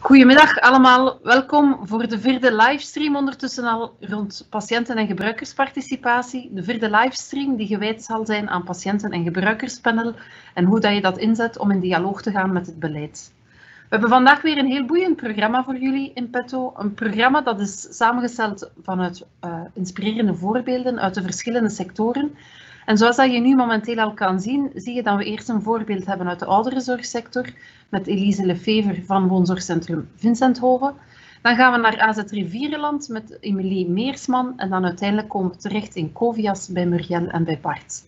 Goedemiddag allemaal, welkom voor de vierde livestream ondertussen al rond patiënten- en gebruikersparticipatie. De vierde livestream die gewijd zal zijn aan patiënten- en gebruikerspanel en hoe dat je dat inzet om in dialoog te gaan met het beleid. We hebben vandaag weer een heel boeiend programma voor jullie in petto. Een programma dat is samengesteld vanuit uh, inspirerende voorbeelden uit de verschillende sectoren. En zoals dat je nu momenteel al kan zien, zie je dat we eerst een voorbeeld hebben uit de ouderenzorgsector met Elise Lefever van Woonzorgcentrum Vincenthoven. Dan gaan we naar AZ Rivierenland met Emilie Meersman en dan uiteindelijk komen we terecht in Covias bij Muriel en bij Bart.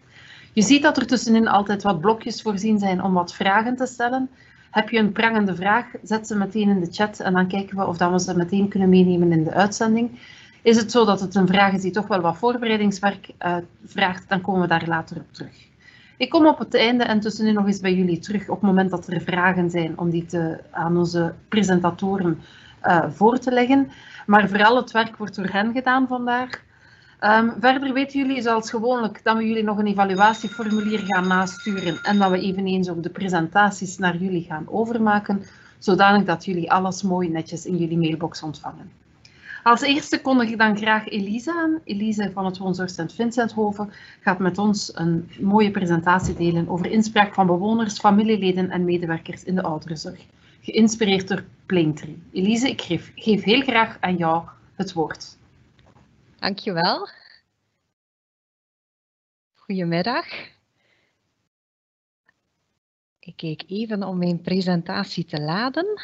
Je ziet dat er tussenin altijd wat blokjes voorzien zijn om wat vragen te stellen. Heb je een prangende vraag, zet ze meteen in de chat en dan kijken we of dat we ze meteen kunnen meenemen in de uitzending. Is het zo dat het een vraag is die toch wel wat voorbereidingswerk uh, vraagt, dan komen we daar later op terug. Ik kom op het einde en tussenin nog eens bij jullie terug op het moment dat er vragen zijn om die te, aan onze presentatoren uh, voor te leggen. Maar vooral het werk wordt door hen gedaan vandaag. Um, verder weten jullie zoals gewoonlijk dat we jullie nog een evaluatieformulier gaan nasturen en dat we eveneens ook de presentaties naar jullie gaan overmaken, zodanig dat jullie alles mooi netjes in jullie mailbox ontvangen. Als eerste kondig ik dan graag Elise aan. Elise van het Woonzorgcentrum Vincenthoven gaat met ons een mooie presentatie delen over inspraak van bewoners, familieleden en medewerkers in de ouderenzorg. Geïnspireerd door Plaintree. Elise, ik geef, geef heel graag aan jou het woord. Dankjewel. Goedemiddag. Ik kijk even om mijn presentatie te laden.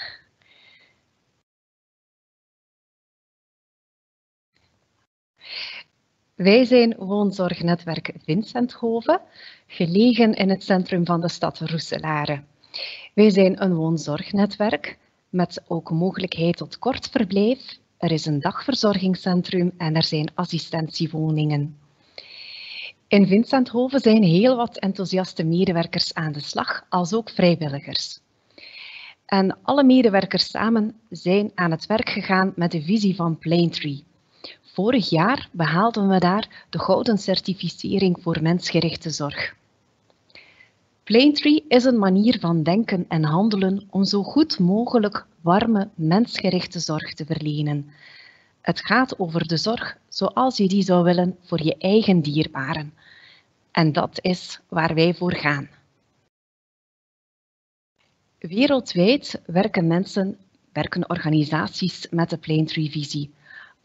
Wij zijn woonzorgnetwerk Vincenthoven, gelegen in het centrum van de stad Roeselare. Wij zijn een woonzorgnetwerk met ook mogelijkheid tot kort verblijf. Er is een dagverzorgingscentrum en er zijn assistentiewoningen. In Vincenthoven zijn heel wat enthousiaste medewerkers aan de slag, als ook vrijwilligers. En alle medewerkers samen zijn aan het werk gegaan met de visie van Plaintree. Vorig jaar behaalden we daar de gouden certificering voor mensgerichte zorg. Plaintree is een manier van denken en handelen om zo goed mogelijk warme, mensgerichte zorg te verlenen. Het gaat over de zorg zoals je die zou willen voor je eigen dierbaren. En dat is waar wij voor gaan. Wereldwijd werken mensen, werken organisaties met de Plaintree-visie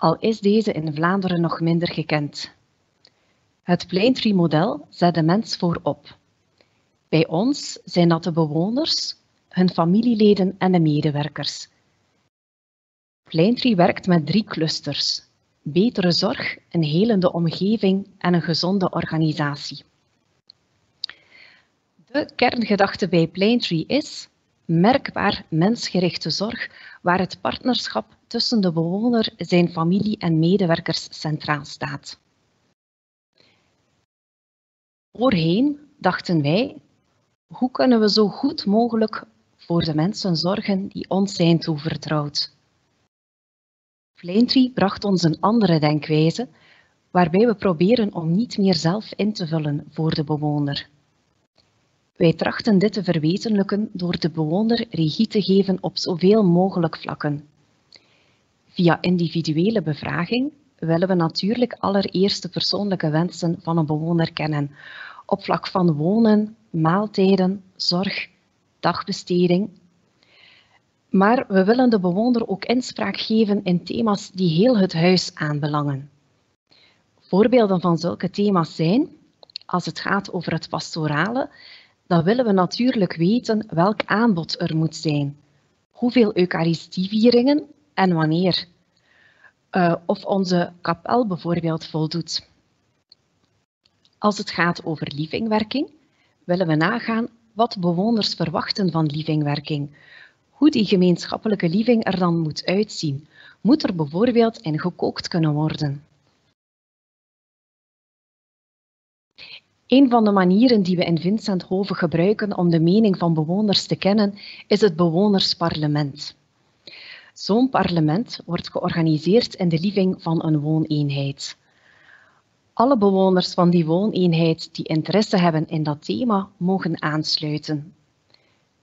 al is deze in Vlaanderen nog minder gekend. Het Plaintree-model zet de mens voorop. Bij ons zijn dat de bewoners, hun familieleden en de medewerkers. Plaintree werkt met drie clusters. Betere zorg, een helende omgeving en een gezonde organisatie. De kerngedachte bij Plaintree is merkbaar mensgerichte zorg waar het partnerschap tussen de bewoner, zijn familie en medewerkers centraal staat. Voorheen dachten wij, hoe kunnen we zo goed mogelijk voor de mensen zorgen die ons zijn toevertrouwd? Plaintree bracht ons een andere denkwijze, waarbij we proberen om niet meer zelf in te vullen voor de bewoner. Wij trachten dit te verwezenlijken door de bewoner regie te geven op zoveel mogelijk vlakken. Via individuele bevraging willen we natuurlijk allereerst de persoonlijke wensen van een bewoner kennen, op vlak van wonen, maaltijden, zorg, dagbesteding. Maar we willen de bewoner ook inspraak geven in thema's die heel het huis aanbelangen. Voorbeelden van zulke thema's zijn, als het gaat over het pastorale, dan willen we natuurlijk weten welk aanbod er moet zijn. Hoeveel eucharistievieringen en wanneer. Uh, of onze kapel bijvoorbeeld voldoet. Als het gaat over livingwerking, willen we nagaan wat bewoners verwachten van livingwerking. Hoe die gemeenschappelijke living er dan moet uitzien. Moet er bijvoorbeeld in gekookt kunnen worden? Een van de manieren die we in Vincenthoven gebruiken om de mening van bewoners te kennen, is het bewonersparlement. Zo'n parlement wordt georganiseerd in de living van een wooneenheid. Alle bewoners van die wooneenheid die interesse hebben in dat thema mogen aansluiten.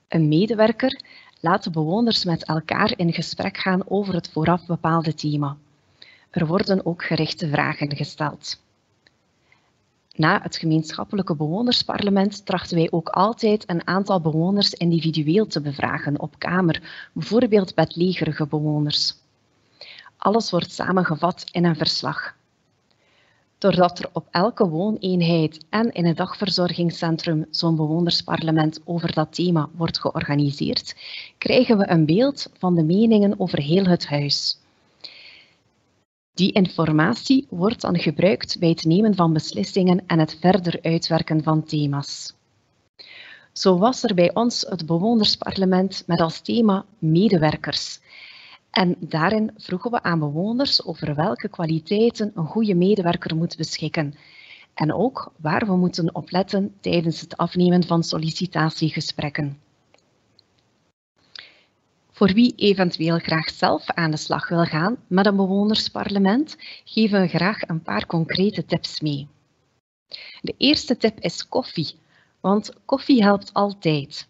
Een medewerker laten bewoners met elkaar in gesprek gaan over het vooraf bepaalde thema. Er worden ook gerichte vragen gesteld. Na het gemeenschappelijke bewonersparlement trachten wij ook altijd een aantal bewoners individueel te bevragen op kamer, bijvoorbeeld bedlegerige bewoners. Alles wordt samengevat in een verslag. Doordat er op elke wooneenheid en in het dagverzorgingscentrum zo'n bewonersparlement over dat thema wordt georganiseerd, krijgen we een beeld van de meningen over heel het huis. Die informatie wordt dan gebruikt bij het nemen van beslissingen en het verder uitwerken van thema's. Zo was er bij ons het bewonersparlement met als thema medewerkers. En daarin vroegen we aan bewoners over welke kwaliteiten een goede medewerker moet beschikken. En ook waar we moeten opletten tijdens het afnemen van sollicitatiegesprekken. Voor wie eventueel graag zelf aan de slag wil gaan met een bewonersparlement, geven we graag een paar concrete tips mee. De eerste tip is koffie, want koffie helpt altijd.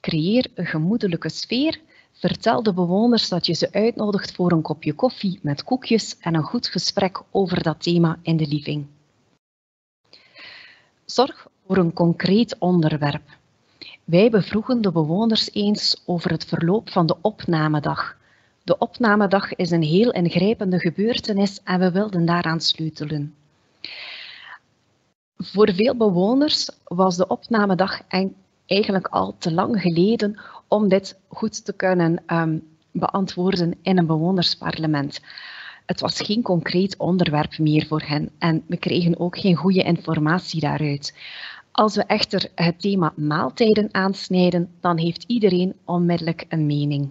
Creëer een gemoedelijke sfeer. Vertel de bewoners dat je ze uitnodigt voor een kopje koffie met koekjes en een goed gesprek over dat thema in de living. Zorg voor een concreet onderwerp. Wij bevroegen de bewoners eens over het verloop van de opnamedag. De opnamedag is een heel ingrijpende gebeurtenis en we wilden daaraan sleutelen. Voor veel bewoners was de opnamedag eigenlijk al te lang geleden om dit goed te kunnen um, beantwoorden in een bewonersparlement. Het was geen concreet onderwerp meer voor hen en we kregen ook geen goede informatie daaruit. Als we echter het thema maaltijden aansnijden, dan heeft iedereen onmiddellijk een mening.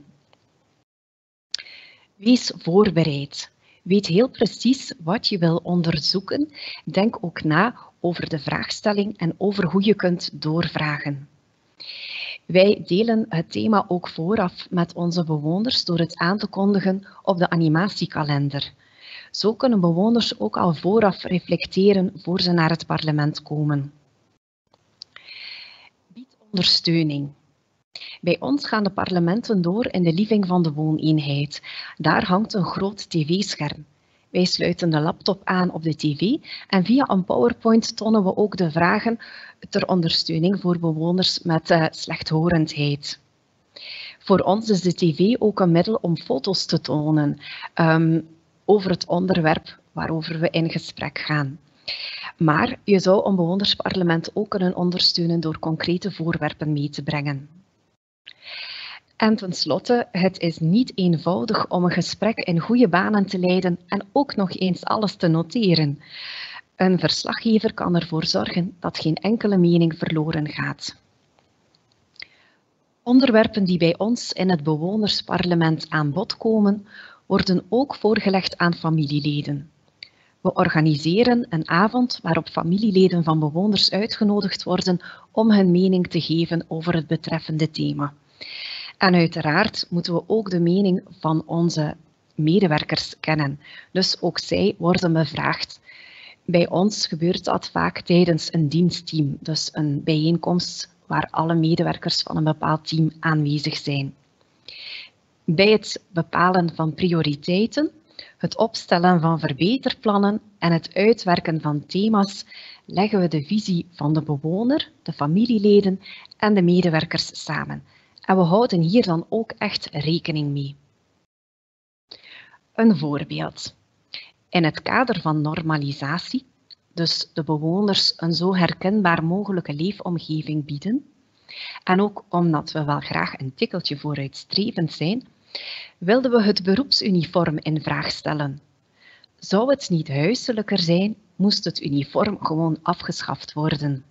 Wees voorbereid. Weet heel precies wat je wil onderzoeken. Denk ook na over de vraagstelling en over hoe je kunt doorvragen. Wij delen het thema ook vooraf met onze bewoners door het aan te kondigen op de animatiekalender. Zo kunnen bewoners ook al vooraf reflecteren voor ze naar het parlement komen ondersteuning. Bij ons gaan de parlementen door in de living van de wooneenheid. Daar hangt een groot tv-scherm. Wij sluiten de laptop aan op de tv en via een PowerPoint tonen we ook de vragen ter ondersteuning voor bewoners met uh, slechthorendheid. Voor ons is de tv ook een middel om foto's te tonen um, over het onderwerp waarover we in gesprek gaan. Maar je zou een bewonersparlement ook kunnen ondersteunen door concrete voorwerpen mee te brengen. En tenslotte, het is niet eenvoudig om een gesprek in goede banen te leiden en ook nog eens alles te noteren. Een verslaggever kan ervoor zorgen dat geen enkele mening verloren gaat. Onderwerpen die bij ons in het bewonersparlement aan bod komen, worden ook voorgelegd aan familieleden. We organiseren een avond waarop familieleden van bewoners uitgenodigd worden om hun mening te geven over het betreffende thema. En uiteraard moeten we ook de mening van onze medewerkers kennen. Dus ook zij worden bevraagd. Bij ons gebeurt dat vaak tijdens een dienstteam, dus een bijeenkomst waar alle medewerkers van een bepaald team aanwezig zijn. Bij het bepalen van prioriteiten het opstellen van verbeterplannen en het uitwerken van thema's leggen we de visie van de bewoner, de familieleden en de medewerkers samen. En we houden hier dan ook echt rekening mee. Een voorbeeld. In het kader van normalisatie, dus de bewoners een zo herkenbaar mogelijke leefomgeving bieden, en ook omdat we wel graag een tikkeltje vooruitstrevend zijn, wilden we het beroepsuniform in vraag stellen. Zou het niet huiselijker zijn, moest het uniform gewoon afgeschaft worden.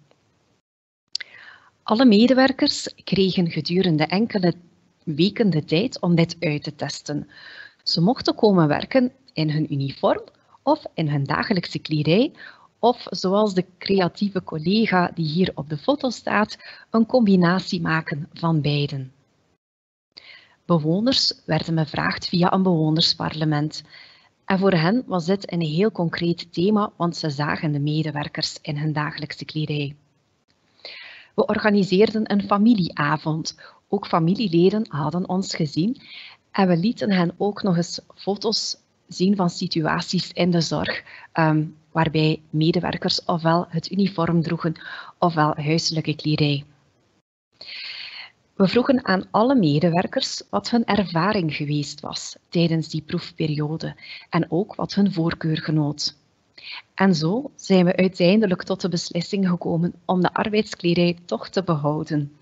Alle medewerkers kregen gedurende enkele weken de tijd om dit uit te testen. Ze mochten komen werken in hun uniform of in hun dagelijkse kledij of zoals de creatieve collega die hier op de foto staat, een combinatie maken van beiden. Bewoners werden bevraagd via een bewonersparlement. En voor hen was dit een heel concreet thema, want ze zagen de medewerkers in hun dagelijkse kledij. We organiseerden een familieavond. Ook familieleden hadden ons gezien en we lieten hen ook nog eens foto's zien van situaties in de zorg ehm, waarbij medewerkers ofwel het uniform droegen ofwel huiselijke kledij. We vroegen aan alle medewerkers wat hun ervaring geweest was tijdens die proefperiode en ook wat hun voorkeur genoot. En zo zijn we uiteindelijk tot de beslissing gekomen om de arbeidskledij toch te behouden.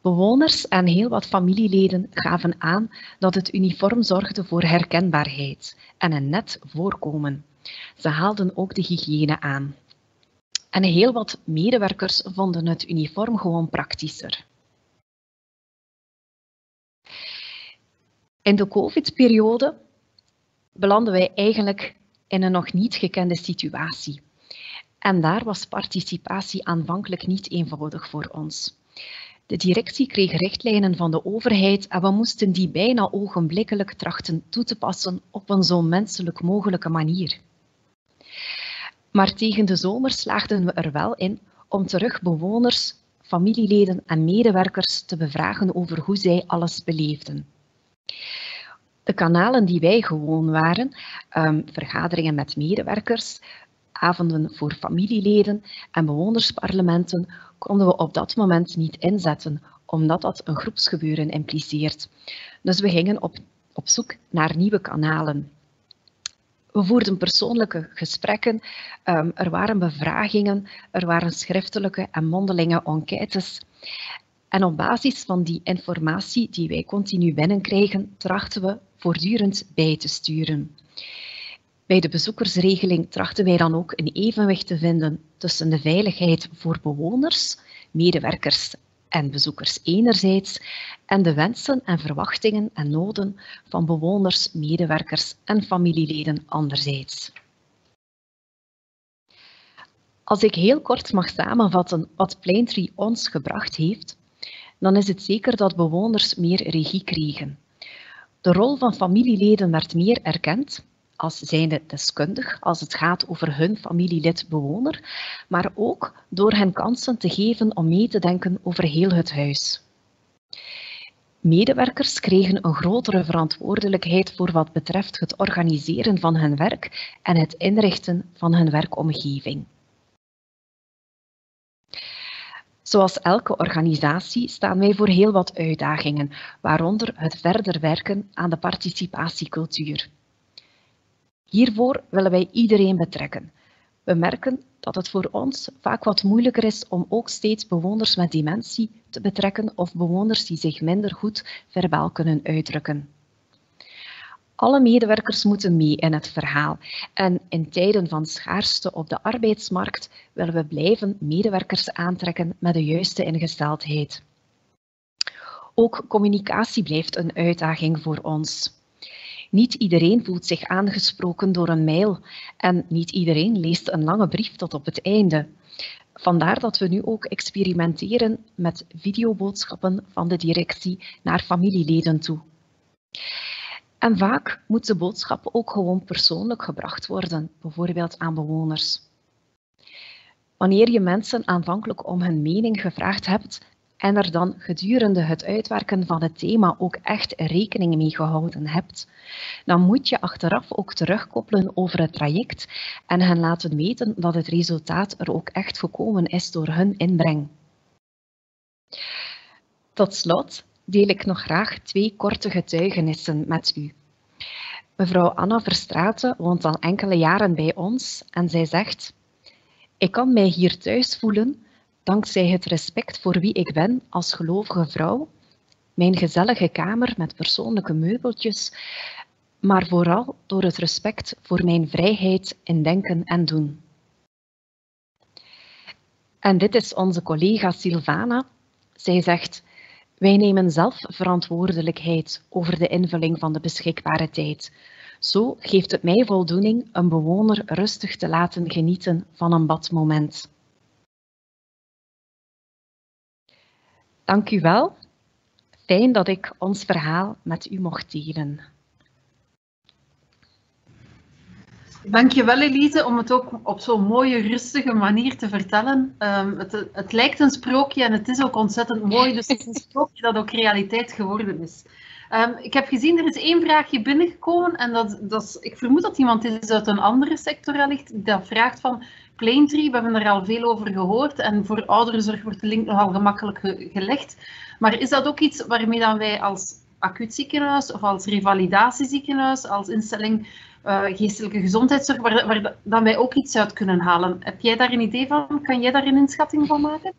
Bewoners en heel wat familieleden gaven aan dat het uniform zorgde voor herkenbaarheid en een net voorkomen. Ze haalden ook de hygiëne aan. En heel wat medewerkers vonden het uniform gewoon praktischer. In de COVID-periode belanden wij eigenlijk in een nog niet gekende situatie. En daar was participatie aanvankelijk niet eenvoudig voor ons. De directie kreeg richtlijnen van de overheid en we moesten die bijna ogenblikkelijk trachten toe te passen op een zo menselijk mogelijke manier. Maar tegen de zomer slaagden we er wel in om terug bewoners, familieleden en medewerkers te bevragen over hoe zij alles beleefden. De kanalen die wij gewoon waren, um, vergaderingen met medewerkers, avonden voor familieleden en bewonersparlementen, konden we op dat moment niet inzetten, omdat dat een groepsgebeuren impliceert. Dus we gingen op, op zoek naar nieuwe kanalen. We voerden persoonlijke gesprekken, um, er waren bevragingen, er waren schriftelijke en mondelinge enquêtes. En op basis van die informatie die wij continu binnenkrijgen, trachten we voortdurend bij te sturen. Bij de bezoekersregeling trachten wij dan ook een evenwicht te vinden tussen de veiligheid voor bewoners, medewerkers en bezoekers enerzijds en de wensen en verwachtingen en noden van bewoners, medewerkers en familieleden anderzijds. Als ik heel kort mag samenvatten wat Plaintree ons gebracht heeft, dan is het zeker dat bewoners meer regie kregen. De rol van familieleden werd meer erkend als zijnde deskundig als het gaat over hun familielid-bewoner, maar ook door hen kansen te geven om mee te denken over heel het huis. Medewerkers kregen een grotere verantwoordelijkheid voor wat betreft het organiseren van hun werk en het inrichten van hun werkomgeving. Zoals elke organisatie staan wij voor heel wat uitdagingen, waaronder het verder werken aan de participatiecultuur. Hiervoor willen wij iedereen betrekken. We merken dat het voor ons vaak wat moeilijker is om ook steeds bewoners met dementie te betrekken of bewoners die zich minder goed verbaal kunnen uitdrukken. Alle medewerkers moeten mee in het verhaal en in tijden van schaarste op de arbeidsmarkt willen we blijven medewerkers aantrekken met de juiste ingesteldheid. Ook communicatie blijft een uitdaging voor ons. Niet iedereen voelt zich aangesproken door een mail en niet iedereen leest een lange brief tot op het einde. Vandaar dat we nu ook experimenteren met videoboodschappen van de directie naar familieleden toe. En vaak moet de boodschap ook gewoon persoonlijk gebracht worden, bijvoorbeeld aan bewoners. Wanneer je mensen aanvankelijk om hun mening gevraagd hebt en er dan gedurende het uitwerken van het thema ook echt rekening mee gehouden hebt, dan moet je achteraf ook terugkoppelen over het traject en hen laten weten dat het resultaat er ook echt gekomen is door hun inbreng. Tot slot deel ik nog graag twee korte getuigenissen met u. Mevrouw Anna Verstraeten woont al enkele jaren bij ons en zij zegt Ik kan mij hier thuis voelen dankzij het respect voor wie ik ben als gelovige vrouw, mijn gezellige kamer met persoonlijke meubeltjes, maar vooral door het respect voor mijn vrijheid in denken en doen. En dit is onze collega Silvana. Zij zegt, wij nemen zelf verantwoordelijkheid over de invulling van de beschikbare tijd. Zo geeft het mij voldoening een bewoner rustig te laten genieten van een badmoment. Dank u wel. Fijn dat ik ons verhaal met u mocht delen. Dankjewel Elise om het ook op zo'n mooie, rustige manier te vertellen. Um, het, het, lijkt een sprookje en het is ook ontzettend mooi, dus het is een sprookje dat ook realiteit geworden is. Um, ik heb gezien, er is één vraagje binnengekomen en dat, dat ik vermoed dat iemand is uit een andere sector wellicht, dat vraagt van Plaintree, we hebben er al veel over gehoord en voor ouderenzorg wordt de link nogal gemakkelijk gelegd. Maar is dat ook iets waarmee dan wij als acuut ziekenhuis of als revalidatieziekenhuis, als instelling uh, geestelijke gezondheidszorg, waar, waar dan wij ook iets uit kunnen halen. Heb jij daar een idee van? Kan jij daar een inschatting van maken?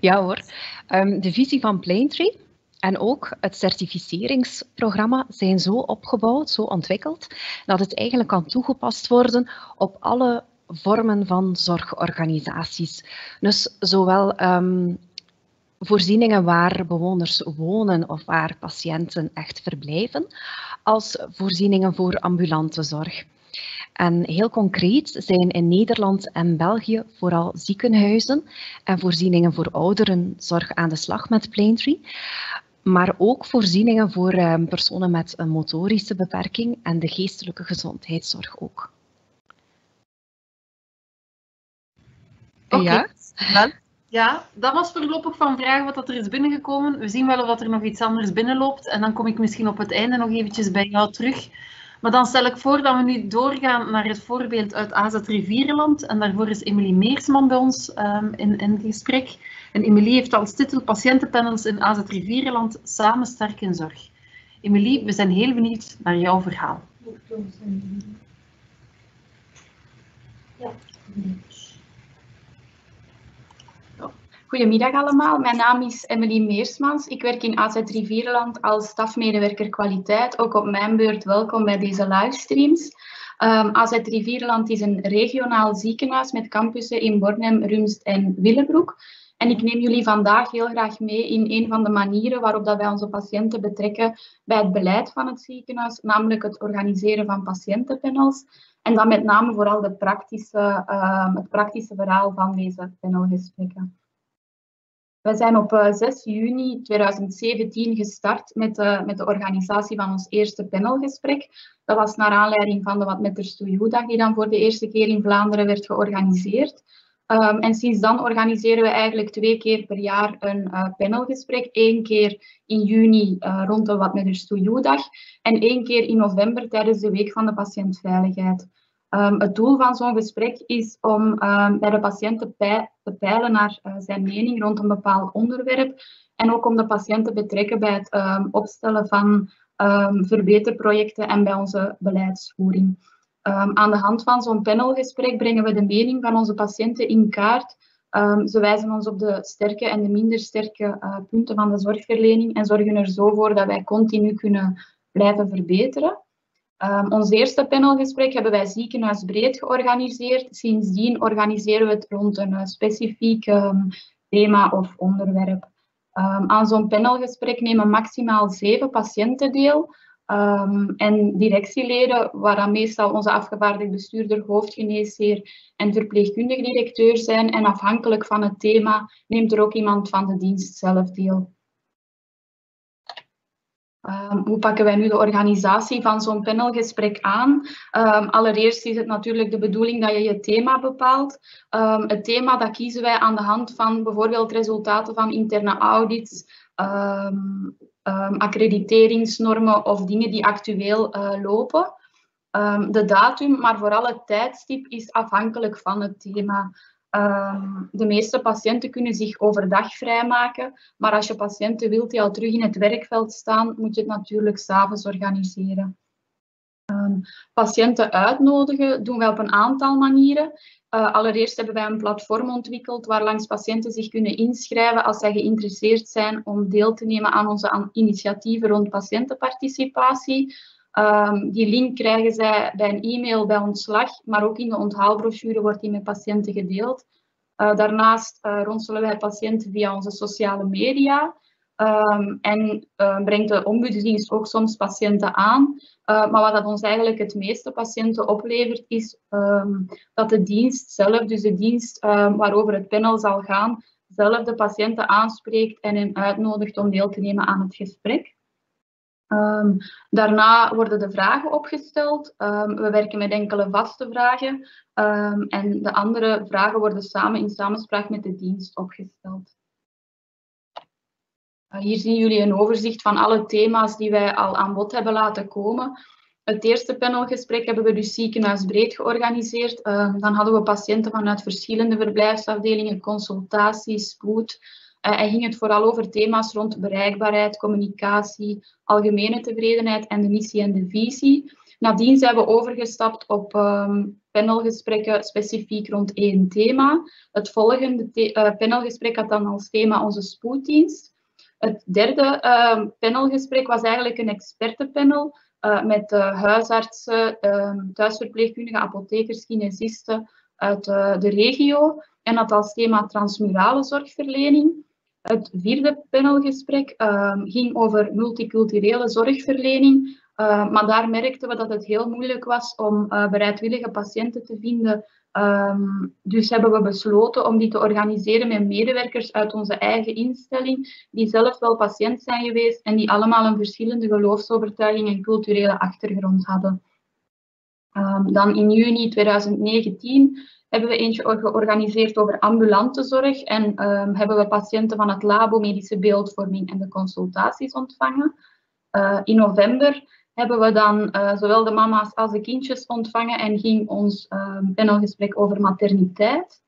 Ja hoor. Um, de visie van Plaintree en ook het certificeringsprogramma zijn zo opgebouwd, zo ontwikkeld, dat het eigenlijk kan toegepast worden op alle vormen van zorgorganisaties. Dus zowel um, voorzieningen waar bewoners wonen of waar patiënten echt verblijven, als voorzieningen voor ambulante zorg. En heel concreet zijn in Nederland en België vooral ziekenhuizen en voorzieningen voor ouderenzorg aan de slag met Plaintree. Maar ook voorzieningen voor ehm, personen met een motorische beperking en de geestelijke gezondheidszorg ook. Okay. Ja? Ja, dat was voorlopig van vragen wat er is binnengekomen. We zien wel of er nog iets anders binnenloopt. En dan kom ik misschien op het einde nog eventjes bij jou terug. Maar dan stel ik voor dat we nu doorgaan naar het voorbeeld uit AZ Rivierenland. En daarvoor is Emilie Meersman bij ons um, in, in gesprek. En Emilie heeft als titel Patiëntenpanels in AZ Rivierenland samen sterk in zorg. Emilie, we zijn heel benieuwd naar jouw verhaal. Ja. Goedemiddag allemaal, mijn naam is Emily Meersmans. Ik werk in AZ Rivierland als stafmedewerker kwaliteit. Ook op mijn beurt welkom bij deze livestreams. Um, ehm, AZ Rivierland is een regionaal ziekenhuis met campussen in Bornem, Rumst en Willebroek. En ik neem jullie vandaag heel graag mee in een van de manieren waarop dat wij onze patiënten betrekken bij het beleid van het ziekenhuis, namelijk het organiseren van patiëntenpanels. En dan met name vooral de praktische, uh, het praktische verhaal van deze panelgesprekken. We zijn op 6 eh, juni 2017 gestart met de, met de organisatie van ons eerste panelgesprek. Dat was naar aanleiding van de Wat met de dag die dan voor de eerste keer in Vlaanderen werd georganiseerd. Um, en sinds dan organiseren we eigenlijk twee keer per jaar een uh, panelgesprek. Eén keer in juni uh, rond de Wat met de dag en één keer in november tijdens de Week van de Patiëntveiligheid. Um, het doel van zo'n gesprek is om um, bij de patiënt te, peilen naar uh, zijn mening rond een bepaald onderwerp en ook om de patiënt te betrekken bij het um, opstellen van verbeterprojecten en bij onze beleidsvoering. aan de hand van zo'n panelgesprek brengen we de mening van onze patiënten in kaart. ze wijzen ons op de sterke en de minder sterke uh, punten van de zorgverlening en zorgen er zo voor dat wij continu kunnen blijven verbeteren. Um, ons eerste panelgesprek hebben wij ziekenhuisbreed georganiseerd. Sindsdien organiseren we het rond een uh, specifiek um, thema of onderwerp. Um, aan zo'n panelgesprek nemen maximaal zeven patiënten deel. en directieleden, waaraan meestal onze afgevaardigde bestuurder, hoofdgeneesheer en verpleegkundig directeur zijn. En afhankelijk van het thema neemt er ook iemand van de dienst zelf deel. Um, hoe pakken wij nu de organisatie van zo'n panelgesprek aan? Um, allereerst is het natuurlijk de bedoeling dat je je thema bepaalt. Um, het thema dat kiezen wij aan de hand van bijvoorbeeld resultaten van interne audits, accrediteringsnormen of dingen die actueel uh, lopen. de datum, maar vooral het tijdstip, is afhankelijk van het thema. Um, de meeste patiënten kunnen zich overdag vrijmaken, maar als je patiënten wilt die al terug in het werkveld staan, moet je het natuurlijk s'avonds organiseren. Um, patiënten uitnodigen doen we op een aantal manieren. Uh, allereerst hebben wij een platform ontwikkeld waar langs patiënten zich kunnen inschrijven als zij geïnteresseerd zijn om deel te nemen aan onze initiatieven rond patiëntenparticipatie. Um, die link krijgen zij bij een e-mail bij ontslag, maar ook in de onthaalbrochure wordt die met patiënten gedeeld. Uh, daarnaast uh, ronselen wij patiënten via onze sociale media. Um, en uh, brengt de ombudsdienst ook soms patiënten aan. maar wat dat ons eigenlijk het meeste patiënten oplevert, is um, dat de dienst zelf, dus de dienst waarover het panel zal gaan, zelf de patiënten aanspreekt en hen uitnodigt om deel te nemen aan het gesprek. Um, daarna worden de vragen opgesteld. Um, we werken met enkele vaste vragen. Um, en de andere vragen worden samen in samenspraak met de dienst opgesteld. Uh, hier zien jullie een overzicht van alle thema's die wij al aan bod hebben laten komen. Het eerste panelgesprek hebben we dus ziekenhuisbreed georganiseerd. dan hadden we patiënten vanuit verschillende verblijfsafdelingen, consultaties, spoed, en ging het vooral over thema's rond bereikbaarheid, communicatie, algemene tevredenheid en de missie en de visie. Nadien zijn we overgestapt op um, panelgesprekken specifiek rond één thema. Het volgende uh, panelgesprek had dan als thema onze spoeddienst. Het derde uh, panelgesprek was eigenlijk een expertenpanel uh, met huisartsen, ehm, thuisverpleegkundigen, apothekers, kinesisten uit de regio. En had als thema transmurale zorgverlening. Het vierde panelgesprek uh, ging over multiculturele zorgverlening. Uh, maar daar merkten we dat het heel moeilijk was om uh, bereidwillige patiënten te vinden. Um, dus hebben we besloten om die te organiseren met medewerkers uit onze eigen instelling, die zelf wel patiënt zijn geweest en die allemaal een verschillende geloofsovertuiging en culturele achtergrond hadden. Dan in juni 2019 hebben we eentje georganiseerd over ambulante zorg en um, hebben we patiënten van het labo medische beeldvorming en de consultaties ontvangen. Uh, in november hebben we dan uh, zowel de mama's als de kindjes ontvangen en ging ons um, panelgesprek over materniteit.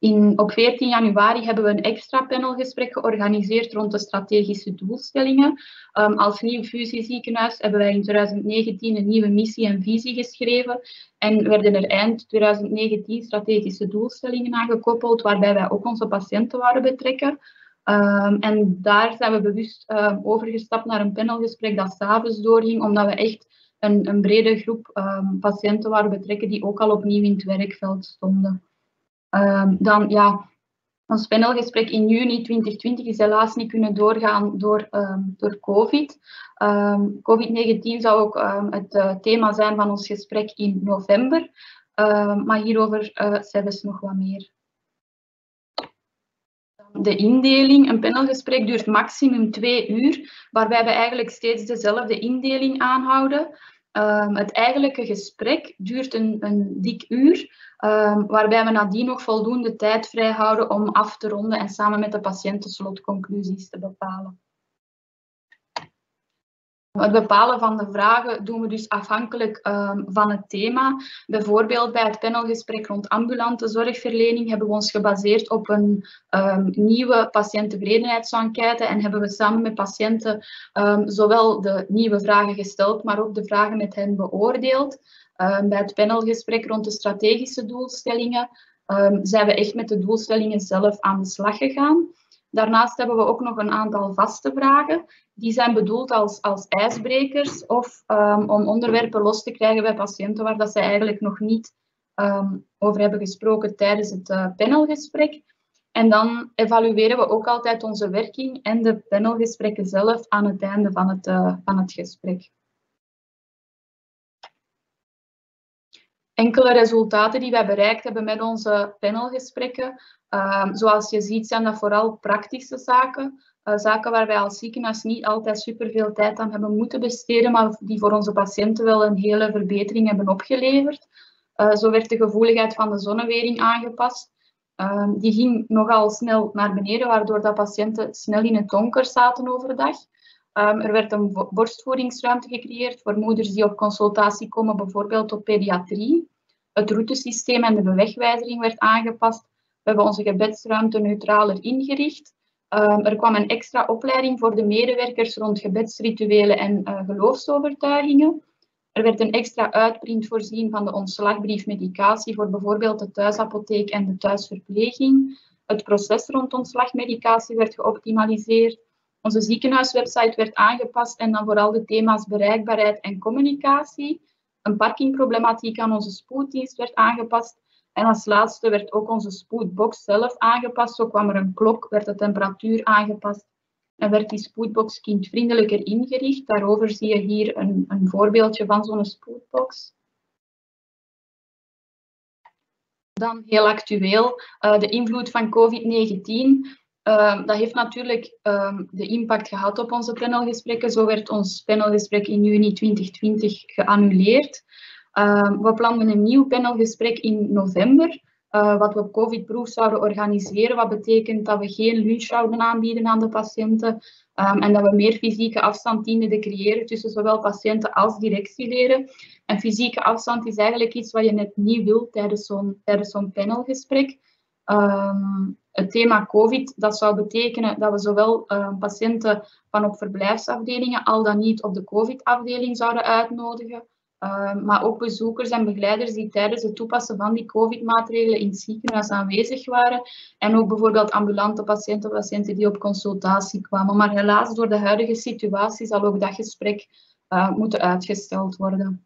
In, op 14 januari hebben we een extra panelgesprek georganiseerd rond de strategische doelstellingen. Um, als nieuw fusieziekenhuis hebben wij in 2019 een nieuwe missie en visie geschreven en werden er eind 2019 strategische doelstellingen aangekoppeld, waarbij wij ook onze patiënten waren betrekken. Um, en daar zijn we bewust um, overgestapt naar een panelgesprek dat s'avonds doorging, omdat we echt een, een brede groep patiënten waren betrekken die ook al opnieuw in het werkveld stonden. Um, dan ja, ons panelgesprek in juni 2020 is helaas niet kunnen doorgaan door, um, door COVID. Um, COVID-19 zou ook het uh, thema zijn van ons gesprek in november. maar hierover uh, zelfs nog wat meer. De indeling, een panelgesprek duurt maximum twee uur, waarbij we eigenlijk steeds dezelfde indeling aanhouden. Um, het eigenlijke gesprek duurt een, een dik uur, um, waarbij we nadien nog voldoende tijd vrijhouden om af te ronden en samen met de patiënten slotconclusies te bepalen. Het bepalen van de vragen doen we dus afhankelijk um, van het thema. Bijvoorbeeld bij het panelgesprek rond ambulante zorgverlening hebben we ons gebaseerd op een um, nieuwe patiënttevredenheidsenquête en hebben we samen met patiënten um, zowel de nieuwe vragen gesteld, maar ook de vragen met hen beoordeeld. bij het panelgesprek rond de strategische doelstellingen zijn we echt met de doelstellingen zelf aan de slag gegaan. Daarnaast hebben we ook nog een aantal vaste vragen. Die zijn bedoeld als, als ijsbrekers of um, om onderwerpen los te krijgen bij patiënten waar dat ze eigenlijk nog niet um, over hebben gesproken tijdens het uh, panelgesprek. En dan evalueren we ook altijd onze werking en de panelgesprekken zelf aan het einde van het, uh, van het gesprek. Enkele resultaten die wij bereikt hebben met onze panelgesprekken Um, zoals je ziet zijn dat vooral praktische zaken. Uh, zaken waar wij als ziekenhuis niet altijd superveel tijd aan hebben moeten besteden, maar die voor onze patiënten wel een hele verbetering hebben opgeleverd. Uh, zo werd de gevoeligheid van de zonnewering aangepast. Um, die ging nogal snel naar beneden, waardoor dat patiënten snel in het donker zaten overdag. Um, er werd een borstvoedingsruimte gecreëerd voor moeders die op consultatie komen, bijvoorbeeld op pediatrie. Het routesysteem en de bewegwijzering werd aangepast we hebben onze gebedsruimte neutraler ingericht. Um, er kwam een extra opleiding voor de medewerkers rond gebedsrituelen en uh, geloofsovertuigingen. Er werd een extra uitprint voorzien van de ontslagbrief medicatie voor bijvoorbeeld de thuisapotheek en de thuisverpleging. Het proces rond ontslagmedicatie werd geoptimaliseerd. Onze ziekenhuiswebsite werd aangepast en dan vooral de thema's bereikbaarheid en communicatie. Een parkingproblematiek aan onze spoeddienst werd aangepast en als laatste werd ook onze spoedbox zelf aangepast. Zo kwam er een klok, werd de temperatuur aangepast en werd die spoedbox kindvriendelijker ingericht. Daarover zie je hier een, een voorbeeldje van zo'n spoedbox. Dan heel actueel, uh, de invloed van COVID-19. Ehm, dat heeft natuurlijk ehm, de impact gehad op onze panelgesprekken. Zo werd ons panelgesprek in juni 2020 geannuleerd. Ehm, we plannen een nieuw panelgesprek in november, uh, wat we COVID-proof zouden organiseren. Wat betekent dat we geen lunch zouden aanbieden aan de patiënten en dat we meer fysieke afstand dienen te creëren tussen zowel patiënten als directieleden. En fysieke afstand is eigenlijk iets wat je net niet wilt tijdens zo'n zo'n panelgesprek. Um, het thema COVID, dat zou betekenen dat we zowel uh, patiënten van op verblijfsafdelingen al dan niet op de COVID-afdeling zouden uitnodigen, uh, maar ook bezoekers en begeleiders die tijdens het toepassen van die COVID-maatregelen in het ziekenhuis aanwezig waren. En ook bijvoorbeeld ambulante patiënten, patiënten die op consultatie kwamen. Maar helaas, door de huidige situatie zal ook dat gesprek uh, moeten uitgesteld worden.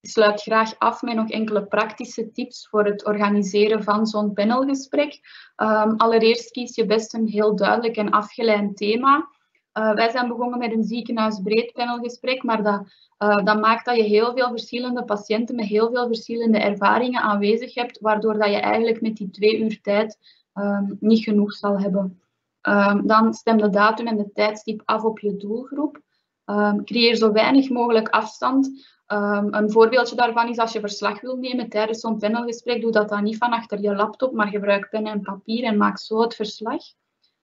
Ik sluit graag af met nog enkele praktische tips voor het organiseren van zo'n panelgesprek. Um, allereerst kies je best een heel duidelijk en afgeleid thema. Uh, wij zijn begonnen met een ziekenhuisbreed panelgesprek, maar dat, uh, dat, maakt dat je heel veel verschillende patiënten met heel veel verschillende ervaringen aanwezig hebt, waardoor dat je eigenlijk met die twee uur tijd um, niet genoeg zal hebben. Um, dan stem de datum en de tijdstip af op je doelgroep. creëer zo weinig mogelijk afstand Um, een voorbeeldje daarvan is als je verslag wil nemen tijdens zo'n panelgesprek, doe dat dan niet van achter je laptop, maar gebruik pen en papier en maak zo het verslag.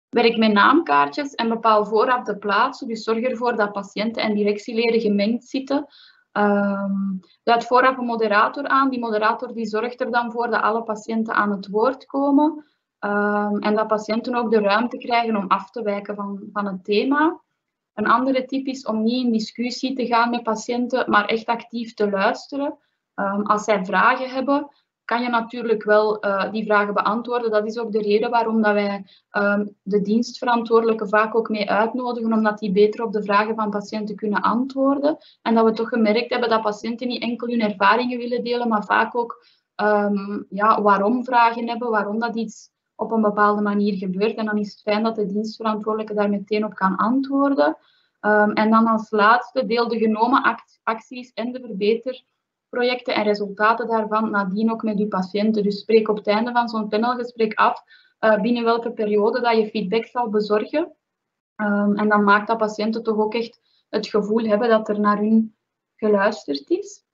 Werk met naamkaartjes en bepaal vooraf de plaatsen, dus zorg ervoor dat patiënten en directieleden gemengd zitten. Um, duid vooraf een moderator aan. Die moderator die zorgt er dan voor dat alle patiënten aan het woord komen um, en dat patiënten ook de ruimte krijgen om af te wijken van, van het thema. Een andere tip is om niet in discussie te gaan met patiënten, maar echt actief te luisteren. Um, als zij vragen hebben, kan je natuurlijk wel uh, die vragen beantwoorden. Dat is ook de reden waarom dat wij um, de dienstverantwoordelijke vaak ook mee uitnodigen, omdat die beter op de vragen van patiënten kunnen antwoorden. En dat we toch gemerkt hebben dat patiënten niet enkel hun ervaringen willen delen, maar vaak ook um, ja, waarom vragen hebben, waarom dat iets op een bepaalde manier gebeurt. En dan is het fijn dat de dienstverantwoordelijke daar meteen op kan antwoorden. Um, en dan als laatste deel de genomen acties en de verbeterprojecten en resultaten daarvan nadien ook met uw patiënten. Dus spreek op het einde van zo'n panelgesprek af uh, binnen welke periode dat je feedback zal bezorgen. Um, en dan maakt dat patiënten toch ook echt het gevoel hebben dat er naar hun geluisterd is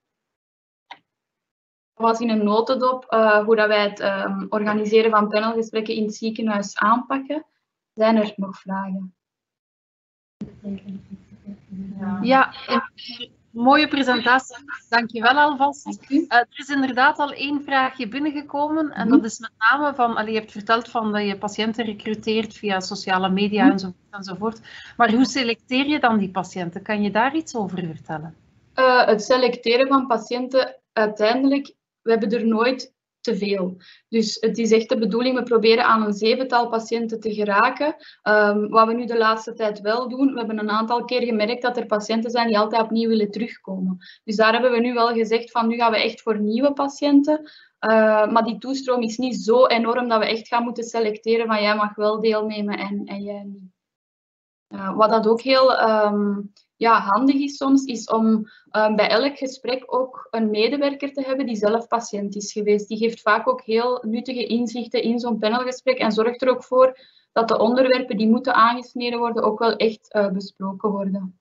was in een notendop uh, hoe dat wij het um, organiseren van panelgesprekken in het ziekenhuis aanpakken. Zijn er nog vragen? Ja, mooie presentatie. Dankjewel alvast. Uh, er is inderdaad al één vraagje binnengekomen. En dat is met name van, allee, je hebt verteld van dat je patiënten recruteert via sociale media enzovoort, enzovoort. Maar hoe selecteer je dan die patiënten? Kan je daar iets over vertellen? Uh, het selecteren van patiënten uiteindelijk we hebben er nooit te veel. Dus het is echt de bedoeling, we proberen aan een zevental patiënten te geraken. Um, wat we nu de laatste tijd wel doen, we hebben een aantal keer gemerkt dat er patiënten zijn die altijd opnieuw willen terugkomen. Dus daar hebben we nu wel gezegd van nu gaan we echt voor nieuwe patiënten. Uh, maar die toestroom is niet zo enorm dat we echt gaan moeten selecteren van jij mag wel deelnemen en, en jij niet. Uh, wat dat ook heel um, ja, handig is soms, is om um, bij elk gesprek ook een medewerker te hebben die zelf patiënt is geweest. Die geeft vaak ook heel nuttige inzichten in zo'n panelgesprek en zorgt er ook voor dat de onderwerpen die moeten aangesneden worden ook wel echt uh, besproken worden.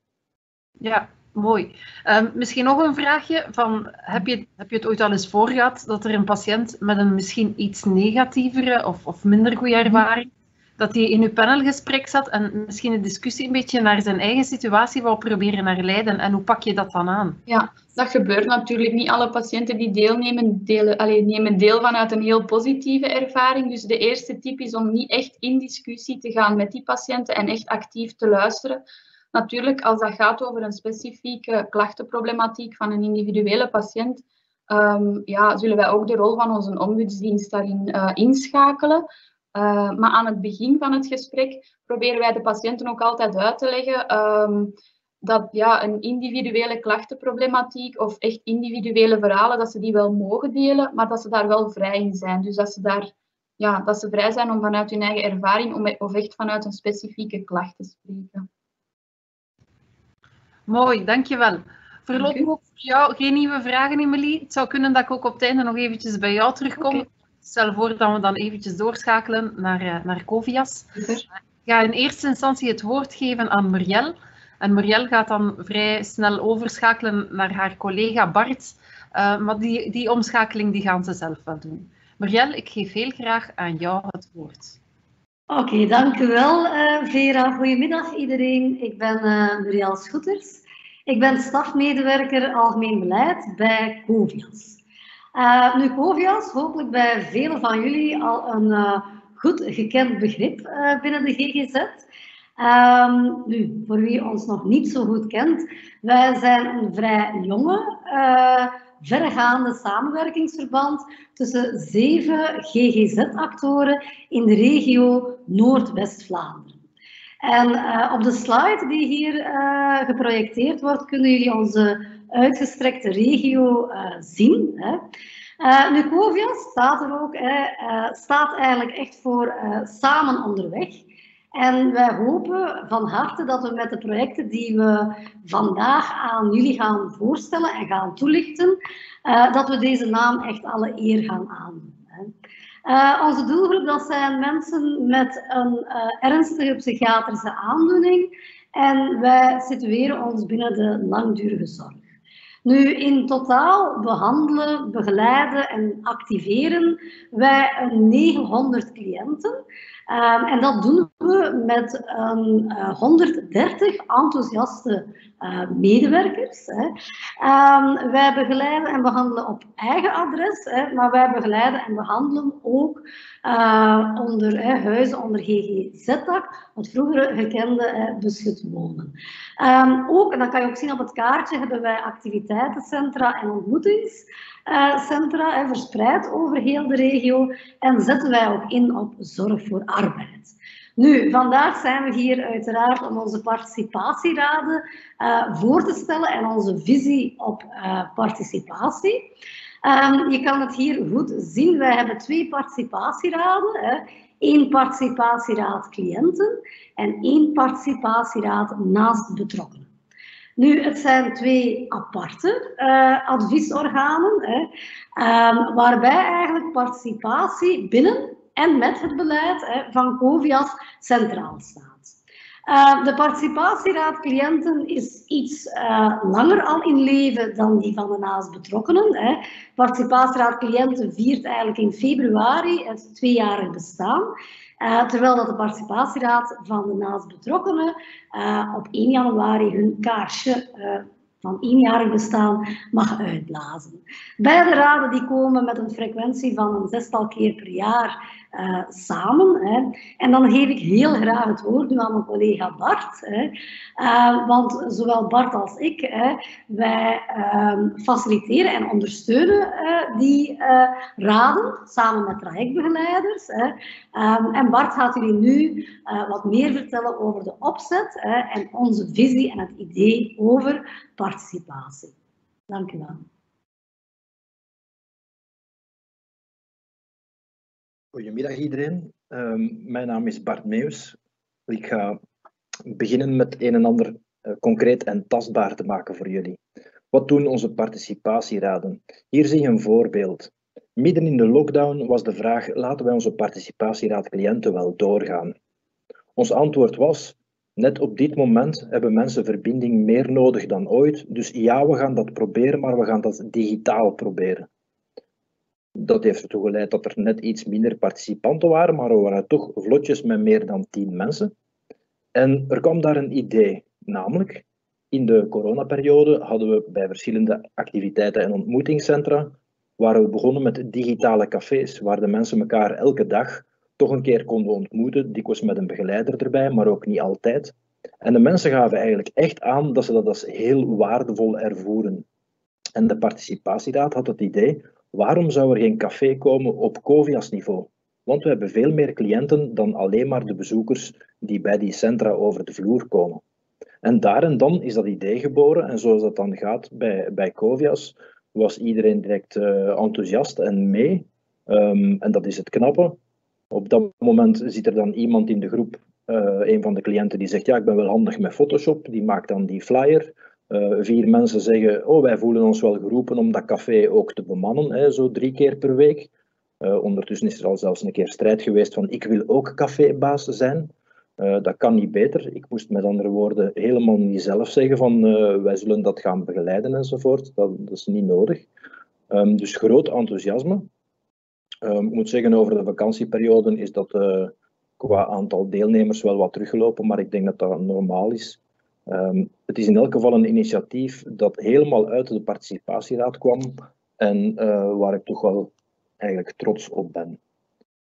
Ja, mooi. Um, misschien nog een vraagje. Van, heb, je, heb je het ooit al eens voor gehad dat er een patiënt met een misschien iets negatievere of, of minder goede ervaring dat hij in uw panelgesprek zat en misschien een discussie een beetje naar zijn eigen situatie wou proberen naar leiden. En hoe pak je dat dan aan? Ja, dat gebeurt natuurlijk. Niet alle patiënten die deelnemen, delen, allez, nemen deel vanuit een heel positieve ervaring. Dus de eerste tip is om niet echt in discussie te gaan met die patiënten en echt actief te luisteren. Natuurlijk, als dat gaat over een specifieke klachtenproblematiek van een individuele patiënt, um, ja, zullen wij ook de rol van onze ombudsdienst daarin uh, inschakelen. Uh, maar aan het begin van het gesprek proberen wij de patiënten ook altijd uit te leggen um, dat ja, een individuele klachtenproblematiek of echt individuele verhalen, dat ze die wel mogen delen, maar dat ze daar wel vrij in zijn. Dus dat ze, daar, ja, dat ze vrij zijn om vanuit hun eigen ervaring om, of echt vanuit een specifieke klacht te spreken. Mooi, dankjewel. Voorlopig ook voor jou geen nieuwe vragen, Emily. Het zou kunnen dat ik ook op het einde nog eventjes bij jou terugkom. Okay stel voor dat we dan eventjes doorschakelen naar, uh, naar Covias. Ik ga in eerste instantie het woord geven aan Muriel. En Muriel gaat dan vrij snel overschakelen naar haar collega Bart. Uh, maar die, die omschakeling die gaan ze zelf wel doen. Muriel, ik geef heel graag aan jou het woord. Oké, okay, dank u wel, uh, Vera. Goedemiddag iedereen. Ik ben uh, Muriel Schoeters. Ik ben stafmedewerker Algemeen Beleid bij Covias. Uh, nu, Covias, hopelijk bij velen van jullie al een goed gekend begrip binnen de GGZ. Um, nu, voor wie ons nog niet zo goed kent, wij zijn een vrij jonge, vergaande samenwerkingsverband tussen zeven GGZ-actoren in de regio Noordwest-Vlaanderen. En op de slide die hier geprojecteerd wordt, kunnen jullie onze uitgestrekte regio zien. Hè. Uh, nu, Covias staat er ook, hè, uh, staat eigenlijk echt voor samen onderweg. En wij hopen van harte dat we met de projecten die we vandaag aan jullie gaan voorstellen en gaan toelichten, dat we deze naam echt alle eer gaan aandoen. Onze doelgroep dat zijn mensen met een ernstige psychiatrische aandoening en wij situeren ons binnen de langdurige zorg. Nu, in totaal behandelen, begeleiden en activeren wij 900 cliënten. Um, en dat doen we met um, uh, 130 enthousiaste uh, medewerkers. Hè. Um, wij begeleiden en behandelen op eigen adres, hè, maar wij begeleiden en behandelen ook uh, onder huizen onder GGZ-dak, wat vroeger gekende beschut wonen. ook, en dat kan je ook zien op het kaartje, hebben wij activiteitencentra en ontmoetingscentra verspreid over heel de regio en zetten wij ook in op zorg voor arbeid. Nu, vandaag zijn we hier uiteraard om onze participatieraden uh, voor te stellen en onze visie op uh, participatie. Um, je kan het hier goed zien. Wij hebben twee participatieraden. Hè. Participatieraad cliënten en één participatieraad naast betrokkenen. Nu, het zijn twee aparte uh, adviesorganen, hè, um, waarbij eigenlijk participatie binnen en met het beleid hè, van COVIAS centraal staat. Uh, de participatieraad cliënten is iets uh, langer al in leven dan die van de naast betrokkenen. Hè. Participatieraad cliënten viert eigenlijk in februari het tweejarig bestaan. Uh, terwijl dat de participatieraad van de naast betrokkenen op 1 januari hun kaarsje van eenjarig bestaan mag uitblazen. Beide raden die komen met een frequentie van een zestal keer per jaar uh, samen. Hè. En dan geef ik heel graag het woord nu aan mijn collega Bart. Hè. Uh, want zowel Bart als ik, hè, wij uh, faciliteren en ondersteunen die raden samen met trajectbegeleiders. Hè. Um, en Bart gaat jullie nu wat meer vertellen over de opzet hè, en onze visie en het idee over participatie. Dank u wel. Goedemiddag iedereen. Um, mijn naam is Bart Meus. Ik ga beginnen met een en ander uh, concreet en tastbaar te maken voor jullie. Wat doen onze participatieraden? Hier zie je een voorbeeld. Midden in de lockdown was de vraag: laten wij onze participatieraad cliënten wel doorgaan? Ons antwoord was: net op dit moment hebben mensen verbinding meer nodig dan ooit. Dus ja, we gaan dat proberen, maar we gaan dat digitaal proberen dat heeft ertoe geleid dat er net iets minder participanten waren, maar we waren toch vlotjes met meer dan tien mensen. En er kwam daar een idee, namelijk in de coronaperiode hadden we bij verschillende activiteiten en ontmoetingscentra, waren we begonnen met digitale cafés, waar de mensen elkaar elke dag toch een keer konden ontmoeten, dikwijls met een begeleider erbij, maar ook niet altijd. En de mensen gaven eigenlijk echt aan dat ze dat als heel waardevol ervoeren. En de participatieraad had het idee Waarom zou er geen café komen op Covias niveau? Want we hebben veel meer cliënten dan alleen maar de bezoekers die bij die centra over de vloer komen. En daar en dan is dat idee geboren. En zoals dat dan gaat bij, bij Covias, was iedereen direct uh, enthousiast en mee. Um, en dat is het knappe. Op dat moment zit er dan iemand in de groep, uh, een van de cliënten, die zegt: Ja, ik ben wel handig met Photoshop. Die maakt dan die flyer. Uh, vier mensen zeggen, oh, wij voelen ons wel geroepen om dat café ook te bemannen, hè, zo drie keer per week. ondertussen is er al zelfs een keer strijd geweest van ik wil ook cafébaas zijn. dat kan niet beter. Ik moest met andere woorden helemaal niet zelf zeggen van wij zullen dat gaan begeleiden enzovoort. Dat, is niet nodig. Um, dus groot enthousiasme. Um, ik moet zeggen, over de vakantieperiode is dat qua aantal deelnemers wel wat teruggelopen, maar ik denk dat dat normaal is. Ehm, het is in elk geval een initiatief dat helemaal uit de participatieraad kwam en uh, waar ik toch wel eigenlijk trots op ben.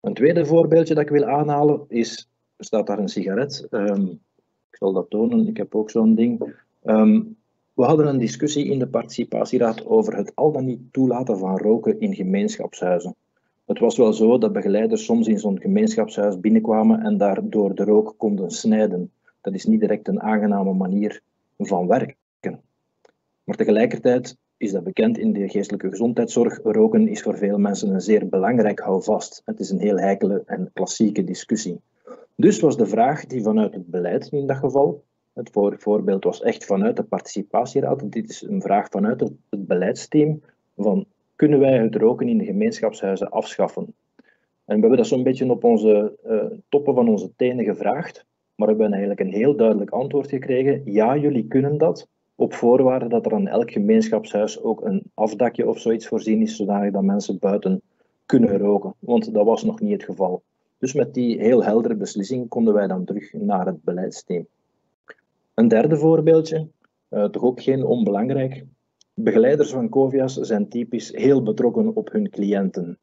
Een tweede voorbeeldje dat ik wil aanhalen is, er staat daar een sigaret. Um, ik zal dat tonen, ik heb ook zo'n ding. Um, we hadden een discussie in de participatieraad over het al dan niet toelaten van roken in gemeenschapshuizen. Het was wel zo dat begeleiders soms in zo'n gemeenschapshuis binnenkwamen en daar door de rook konden snijden. Dat is niet direct een aangename manier van werken. Maar tegelijkertijd is dat bekend in de geestelijke gezondheidszorg. Roken is voor veel mensen een zeer belangrijk houvast. Het is een heel heikele en klassieke discussie. Dus was de vraag die vanuit het beleid in dat geval, het voorbeeld was echt vanuit de participatieraad, dit is een vraag vanuit het beleidsteam, van kunnen wij het roken in de gemeenschapshuizen afschaffen? En we hebben dat zo'n beetje op onze uh, toppen van onze tenen gevraagd, maar we hebben eigenlijk een heel duidelijk antwoord gekregen. Ja, jullie kunnen dat, op voorwaarde dat er aan elk gemeenschapshuis ook een afdakje of zoiets voorzien is, zodanig dat mensen buiten kunnen roken. Want dat was nog niet het geval. Dus met die heel heldere beslissing konden wij dan terug naar het beleidsteam. Een derde voorbeeldje, uh, toch ook geen onbelangrijk. Begeleiders van Covias zijn typisch heel betrokken op hun cliënten.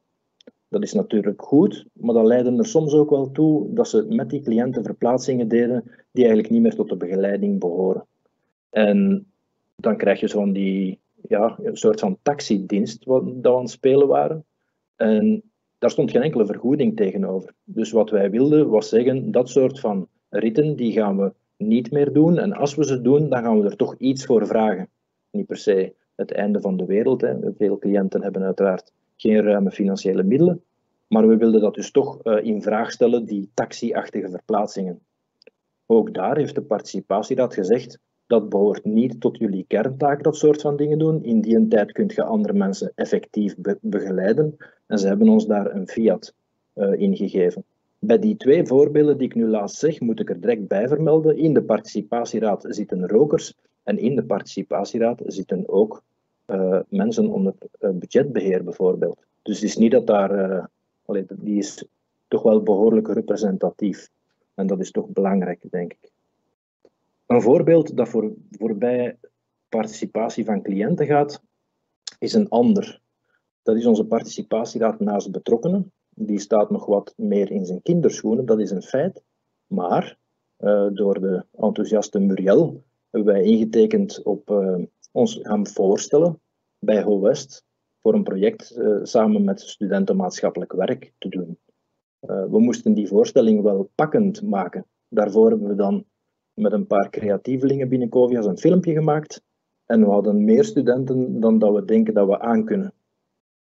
Dat is natuurlijk goed, maar dat leidde er soms ook wel toe dat ze met die cliënten verplaatsingen deden die eigenlijk niet meer tot de begeleiding behoren. En dan krijg je zo'n die, ja, een soort van taxidienst wat, dat we aan het spelen waren. En daar stond geen enkele vergoeding tegenover. Dus wat wij wilden was zeggen, dat soort van ritten die gaan we niet meer doen. En als we ze doen, dan gaan we er toch iets voor vragen. Niet per se het einde van de wereld. Hè. Veel cliënten hebben uiteraard geen ruime financiële middelen. Maar we wilden dat dus toch uh, in vraag stellen, die taxi-achtige verplaatsingen. Ook daar heeft de participatieraad gezegd, dat behoort niet tot jullie kerntaak, dat soort van dingen doen. In die tijd kunt je andere mensen effectief be begeleiden. En ze hebben ons daar een fiat uh, in gegeven. Bij die twee voorbeelden die ik nu laatst zeg, moet ik er direct bij vermelden. In de participatieraad zitten rokers en in de participatieraad zitten ook mensen onder uh, budgetbeheer bijvoorbeeld. Dus het is niet dat daar, allee, die is toch wel behoorlijk representatief. En dat is toch belangrijk, denk ik. Een voorbeeld dat voor, voorbij participatie van cliënten gaat, is een ander. Dat is onze participatieraad naast betrokkenen. Die staat nog wat meer in zijn kinderschoenen, dat is een feit. Maar door de enthousiaste Muriel hebben wij ingetekend op ons gaan voorstellen bij HoWest voor een project uh, samen met studenten maatschappelijk werk te doen. Uh, we moesten die voorstelling wel pakkend maken. Daarvoor hebben we dan met een paar creatievelingen binnen Covias een filmpje gemaakt. En we hadden meer studenten dan dat we denken dat we aankunnen.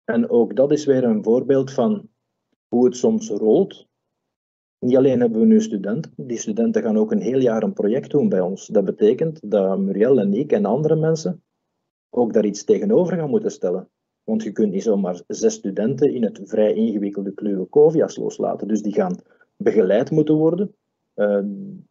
En ook dat is weer een voorbeeld van hoe het soms rolt niet alleen hebben we nu studenten, die studenten gaan ook een heel jaar een project doen bij ons. Dat betekent dat Muriel en ik en andere mensen ook daar iets tegenover gaan moeten stellen. Want je kunt niet zomaar zes studenten in het vrij ingewikkelde kluwe Covias loslaten. Dus die gaan begeleid moeten worden. Uh,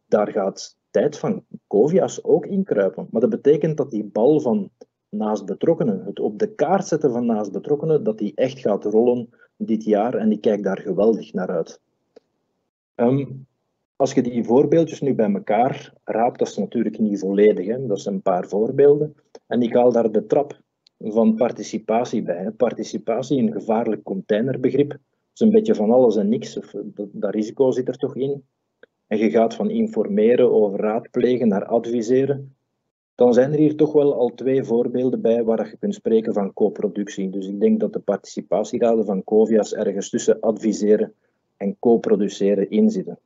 daar gaat tijd van Covias ook inkruipen. Maar dat betekent dat die bal van naast betrokkenen, het op de kaart zetten van naast betrokkenen, dat die echt gaat rollen dit jaar. En ik kijk daar geweldig naar uit. Um, als je die voorbeeldjes nu bij elkaar raapt, dat is natuurlijk niet volledig. Hè? Dat zijn een paar voorbeelden. En ik haal daar de trap van participatie bij. Hè? Participatie, een gevaarlijk containerbegrip. Dat is een beetje van alles en niks. Of, dat, dat risico zit er toch in. En je gaat van informeren over raadplegen naar adviseren. Dan zijn er hier toch wel al twee voorbeelden bij waar je kunt spreken van co-productie. Dus ik denk dat de participatieraden van Covias ergens tussen adviseren en co-produceren inzitten.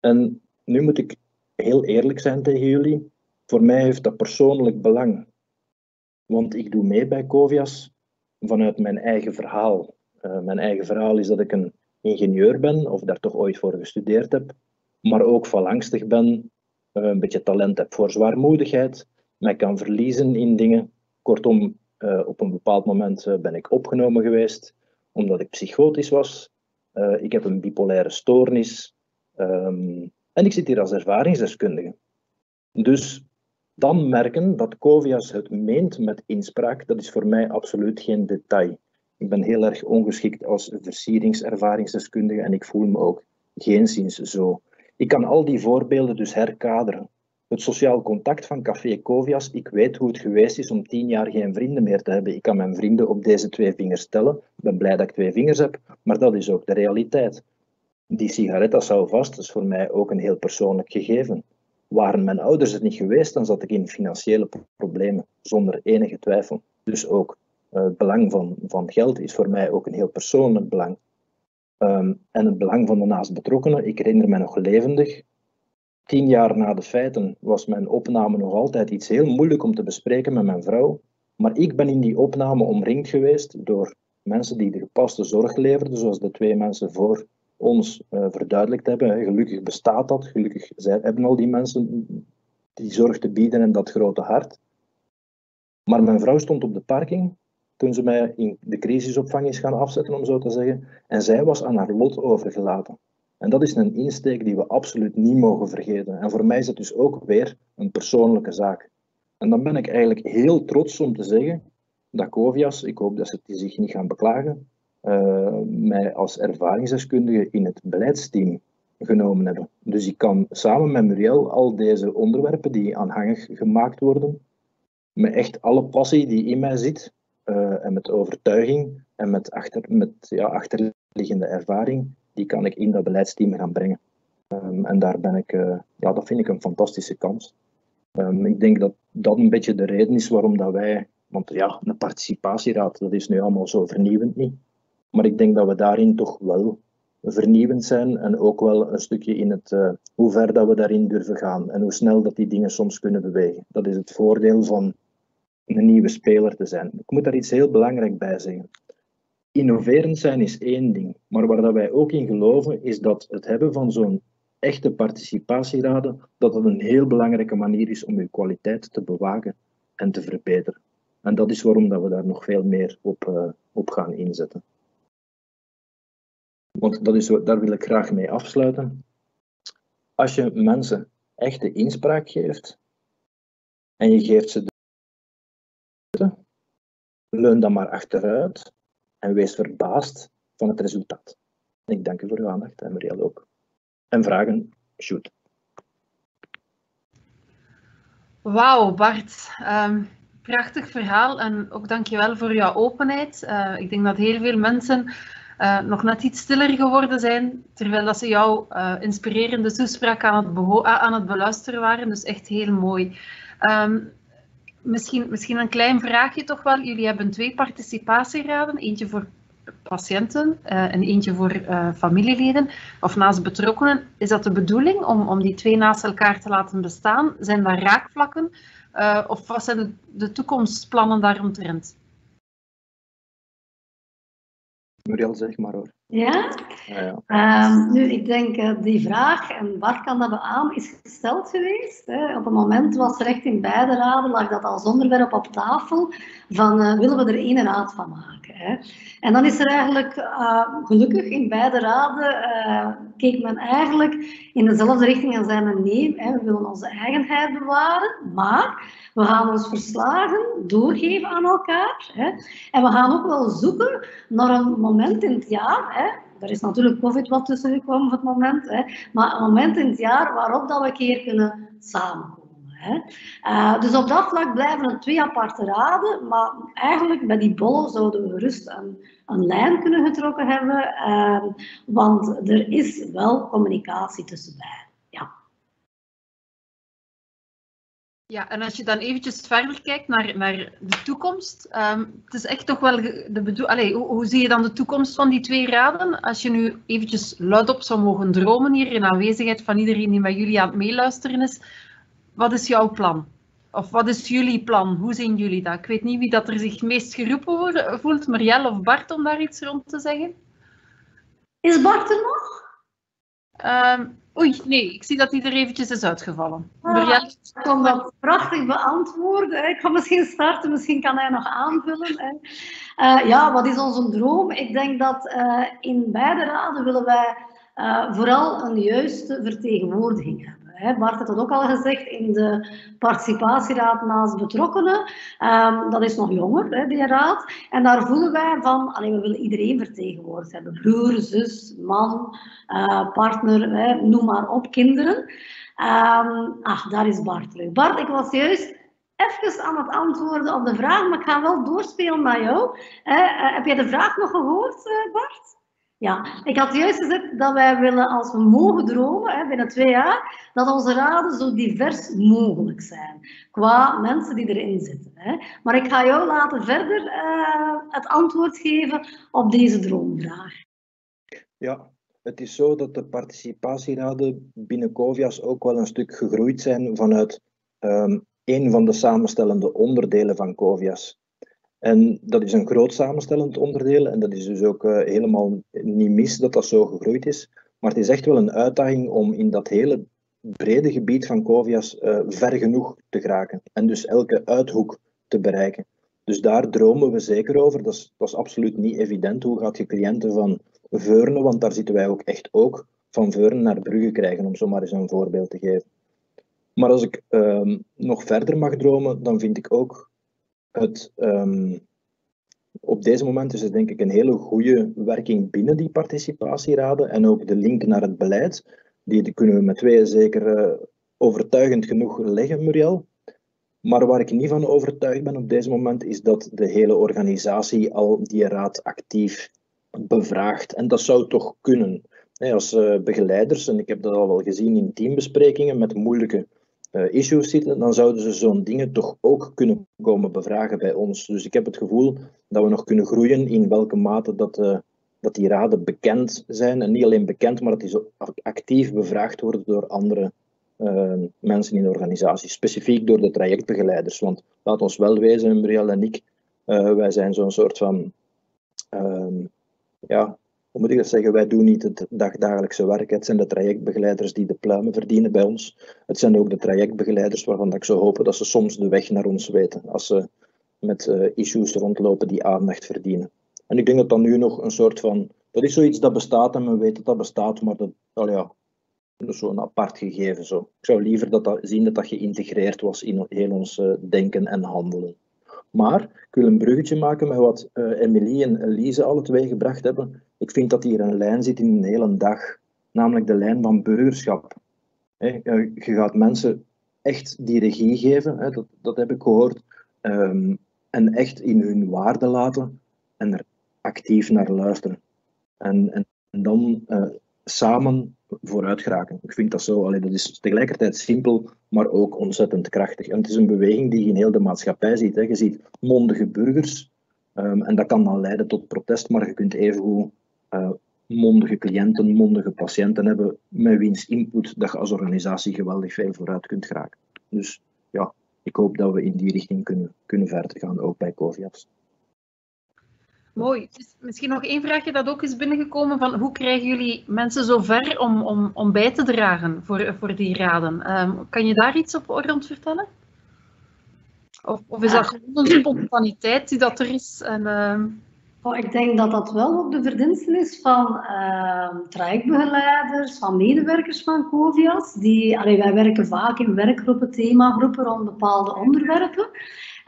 En nu moet ik heel eerlijk zijn tegen jullie. Voor mij heeft dat persoonlijk belang. Want ik doe mee bij Covias vanuit mijn eigen verhaal. Uh, mijn eigen verhaal is dat ik een ingenieur ben, of daar toch ooit voor gestudeerd heb, maar ook valangstig ben, uh, een beetje talent heb voor zwaarmoedigheid, mij kan verliezen in dingen. Kortom, uh, op een bepaald moment ben ik opgenomen geweest omdat ik psychotisch was. Uh, ik heb een bipolaire stoornis. Um, en ik zit hier als ervaringsdeskundige. Dus dan merken dat Covias het meent met inspraak, dat is voor mij absoluut geen detail. Ik ben heel erg ongeschikt als versieringservaringsdeskundige en ik voel me ook geenszins zo. Ik kan al die voorbeelden dus herkaderen. Het sociaal contact van Café Covias, ik weet hoe het geweest is om tien jaar geen vrienden meer te hebben. Ik kan mijn vrienden op deze twee vingers tellen. Ik ben blij dat ik twee vingers heb, maar dat is ook de realiteit. Die sigaret zou vast, is voor mij ook een heel persoonlijk gegeven. Waren mijn ouders het niet geweest, dan zat ik in financiële problemen, zonder enige twijfel. Dus ook uh, het belang van, van geld is voor mij ook een heel persoonlijk belang. Um, en het belang van de naastbetrokkenen, ik herinner me nog levendig, tien jaar na de feiten was mijn opname nog altijd iets heel moeilijk om te bespreken met mijn vrouw. Maar ik ben in die opname omringd geweest door mensen die de gepaste zorg leverden, zoals de twee mensen voor ons uh, verduidelijkt hebben. Gelukkig bestaat dat, gelukkig zij, hebben al die mensen die zorg te bieden en dat grote hart. Maar mijn vrouw stond op de parking toen ze mij in de crisisopvang is gaan afzetten, om zo te zeggen. En zij was aan haar lot overgelaten. En dat is een insteek die we absoluut niet mogen vergeten. En voor mij is het dus ook weer een persoonlijke zaak. En dan ben ik eigenlijk heel trots om te zeggen dat Covias, ik hoop dat ze zich niet gaan beklagen, uh, mij als ervaringsdeskundige in het beleidsteam genomen hebben. Dus ik kan samen met Muriel al deze onderwerpen die aanhangig gemaakt worden, met echt alle passie die in mij zit, uh, en met overtuiging en met, achter, met ja, achterliggende ervaring, die kan ik in dat beleidsteam gaan brengen. Um, en daar ben ik, uh, ja, dat vind ik een fantastische kans. Um, ik denk dat dat een beetje de reden is waarom dat wij, want ja, een participatieraad, dat is nu allemaal zo vernieuwend niet. Maar ik denk dat we daarin toch wel vernieuwend zijn en ook wel een stukje in het uh, hoe ver dat we daarin durven gaan en hoe snel dat die dingen soms kunnen bewegen. Dat is het voordeel van een nieuwe speler te zijn. Ik moet daar iets heel belangrijk bij zeggen. Innoverend zijn is één ding, maar waar dat wij ook in geloven is dat het hebben van zo'n echte participatieraden, dat dat een heel belangrijke manier is om uw kwaliteit te bewaken en te verbeteren. En dat is waarom dat we daar nog veel meer op, uh, op gaan inzetten. Want dat is, daar wil ik graag mee afsluiten. Als je mensen echte inspraak geeft en je geeft ze de leun dan maar achteruit en wees verbaasd van het resultaat. Ik dank u voor uw aandacht en Marielle ook. En vragen, shoot. Wauw, Bart. Um, prachtig verhaal en ook dankjewel voor jouw openheid. Uh, ik denk dat heel veel mensen uh, nog net iets stiller geworden zijn, terwijl dat ze jouw uh, inspirerende toespraak aan het, aan het beluisteren waren. Dus echt heel mooi. Um, misschien, misschien een klein vraagje toch wel. Jullie hebben twee participatieraden, eentje voor patiënten uh, en eentje voor familieleden of naast betrokkenen. Is dat de bedoeling om, om die twee naast elkaar te laten bestaan? Zijn daar raakvlakken? of wat zijn de, de toekomstplannen daaromtrent? Muriel, zeg maar hoor. Ja? ja, ja. Um, nu, ik denk uh, die vraag, en Bart kan dat beamen, is gesteld geweest. Hè. Op een moment was er echt in beide raden, lag dat als onderwerp op tafel, van uh, willen we er één raad van maken. Hè. En dan is er eigenlijk, uh, gelukkig in beide raden, keek men eigenlijk in dezelfde richting en zei men nee, hè, we willen onze eigenheid bewaren, maar we gaan ons verslagen doorgeven aan elkaar. Hè. En we gaan ook wel zoeken naar een moment in het jaar. Hè. Er is natuurlijk COVID wat tussen gekomen op het moment. Hè. Maar een moment in het jaar waarop dat we een keer kunnen samenkomen. Hè. Uh, dus op dat vlak blijven het twee aparte raden. Maar eigenlijk bij die bollen zouden we rust een, een lijn kunnen getrokken hebben. Uh, want er is wel communicatie tussen beiden. Ja, en als je dan eventjes verder kijkt naar, naar de toekomst, um, het is echt toch wel de bedoeling. Hoe, hoe, zie je dan de toekomst van die twee raden? Als je nu eventjes luidop zou mogen dromen hier in aanwezigheid van iedereen die met jullie aan het meeluisteren is, wat is jouw plan? Of wat is jullie plan? Hoe zien jullie dat? Ik weet niet wie dat er zich meest geroepen voelt, Marielle of Bart, om daar iets rond te zeggen. Is Bart er nog? Um, Oei, nee, ik zie dat hij er eventjes is uitgevallen. Ah, ik kon dat prachtig beantwoorden. Ik ga misschien starten, misschien kan hij nog aanvullen. Uh, ja, wat is onze droom? Ik denk dat uh, in beide raden willen wij uh, vooral een juiste vertegenwoordiging hebben. Bart had dat ook al gezegd in de participatieraad naast betrokkenen. Um, dat is nog jonger, hè, die raad. En daar voelen wij van, allee, we willen iedereen vertegenwoordigd hebben. Broer, zus, man, uh, partner, hè, noem maar op, kinderen. Um, ach, daar is Bart leuk. Bart, ik was juist even aan het antwoorden op de vraag, maar ik ga wel doorspelen naar jou. Uh, heb jij de vraag nog gehoord, uh, Bart? Ja, ik had juist gezegd dat wij willen, als we mogen dromen, hè, binnen twee jaar, dat onze raden zo divers mogelijk zijn. Qua mensen die erin zitten. Hè. Maar ik ga jou laten verder uh, het antwoord geven op deze droomvraag. Ja, het is zo dat de participatieraden binnen Covias ook wel een stuk gegroeid zijn vanuit um, een van de samenstellende onderdelen van Covias. En dat is een groot samenstellend onderdeel en dat is dus ook uh, helemaal niet mis dat dat zo gegroeid is. Maar het is echt wel een uitdaging om in dat hele brede gebied van Covias uh, ver genoeg te geraken en dus elke uithoek te bereiken. Dus daar dromen we zeker over. Dat is, absoluut niet evident. Hoe gaat je cliënten van Veurne, want daar zitten wij ook echt ook, van Veurne naar Brugge krijgen, om zo maar eens een voorbeeld te geven. Maar als ik uh, nog verder mag dromen, dan vind ik ook het, um, op deze moment is het denk ik een hele goede werking binnen die participatieraden en ook de link naar het beleid. Die kunnen we met tweeën zeker uh, overtuigend genoeg leggen, Muriel. Maar waar ik niet van overtuigd ben op deze moment, is dat de hele organisatie al die raad actief bevraagt. En dat zou toch kunnen. Als uh, begeleiders, en ik heb dat al wel gezien in teambesprekingen met moeilijke issues zitten, dan zouden ze zo'n dingen toch ook kunnen komen bevragen bij ons. Dus ik heb het gevoel dat we nog kunnen groeien in welke mate dat, uh, dat die raden bekend zijn. En niet alleen bekend, maar dat die zo actief bevraagd worden door andere uh, mensen in de organisatie. Specifiek door de trajectbegeleiders. Want laat ons wel wezen, Muriel en ik, wij zijn zo'n soort van ehm, ja, hoe moet ik dat zeggen, wij doen niet het dagdagelijkse werk. Het zijn de trajectbegeleiders die de pluimen verdienen bij ons. Het zijn ook de trajectbegeleiders waarvan ik zou hopen dat ze soms de weg naar ons weten. Als ze met uh, issues rondlopen die aandacht verdienen. En ik denk dat dat nu nog een soort van... Dat is zoiets dat bestaat en men weet dat dat bestaat, maar dat, oh ja, dat is zo'n apart gegeven. Zo. Ik zou liever dat zien dat dat geïntegreerd was in heel ons uh, denken en handelen. Maar ik wil een bruggetje maken met wat uh, Emilie en Elise alle twee gebracht hebben. Ik vind dat hier een lijn zit in een hele dag, namelijk de lijn van burgerschap. je gaat mensen echt die regie geven, dat, dat heb ik gehoord, um, en echt in hun waarde laten en er actief naar luisteren. En, en, dan uh, samen vooruit geraken. Ik vind dat zo, allee, dat is tegelijkertijd simpel, maar ook ontzettend krachtig. En het is een beweging die je in heel de maatschappij ziet. Hè. Je ziet mondige burgers, um, en dat kan dan leiden tot protest, maar je kunt evengoed uh, mondige cliënten, mondige patiënten hebben, met wiens input dat je als organisatie geweldig veel vooruit kunt geraken. Dus ja, ik hoop dat we in die richting kunnen, kunnen verder gaan, ook bij COVIAS. Mooi. Dus misschien nog één vraagje dat ook is binnengekomen van hoe krijgen jullie mensen zover om, om, om bij te dragen voor, voor die raden? Um, kan je daar iets op rond vertellen? Of, of is dat gewoon een spontaniteit die dat er is? En, uh... oh, ik denk dat dat wel ook de verdienste is van uh, trajectbegeleiders, van medewerkers van COVIAS. Die, allee, wij werken vaak in werkgroepen, themagroepen rond bepaalde onderwerpen.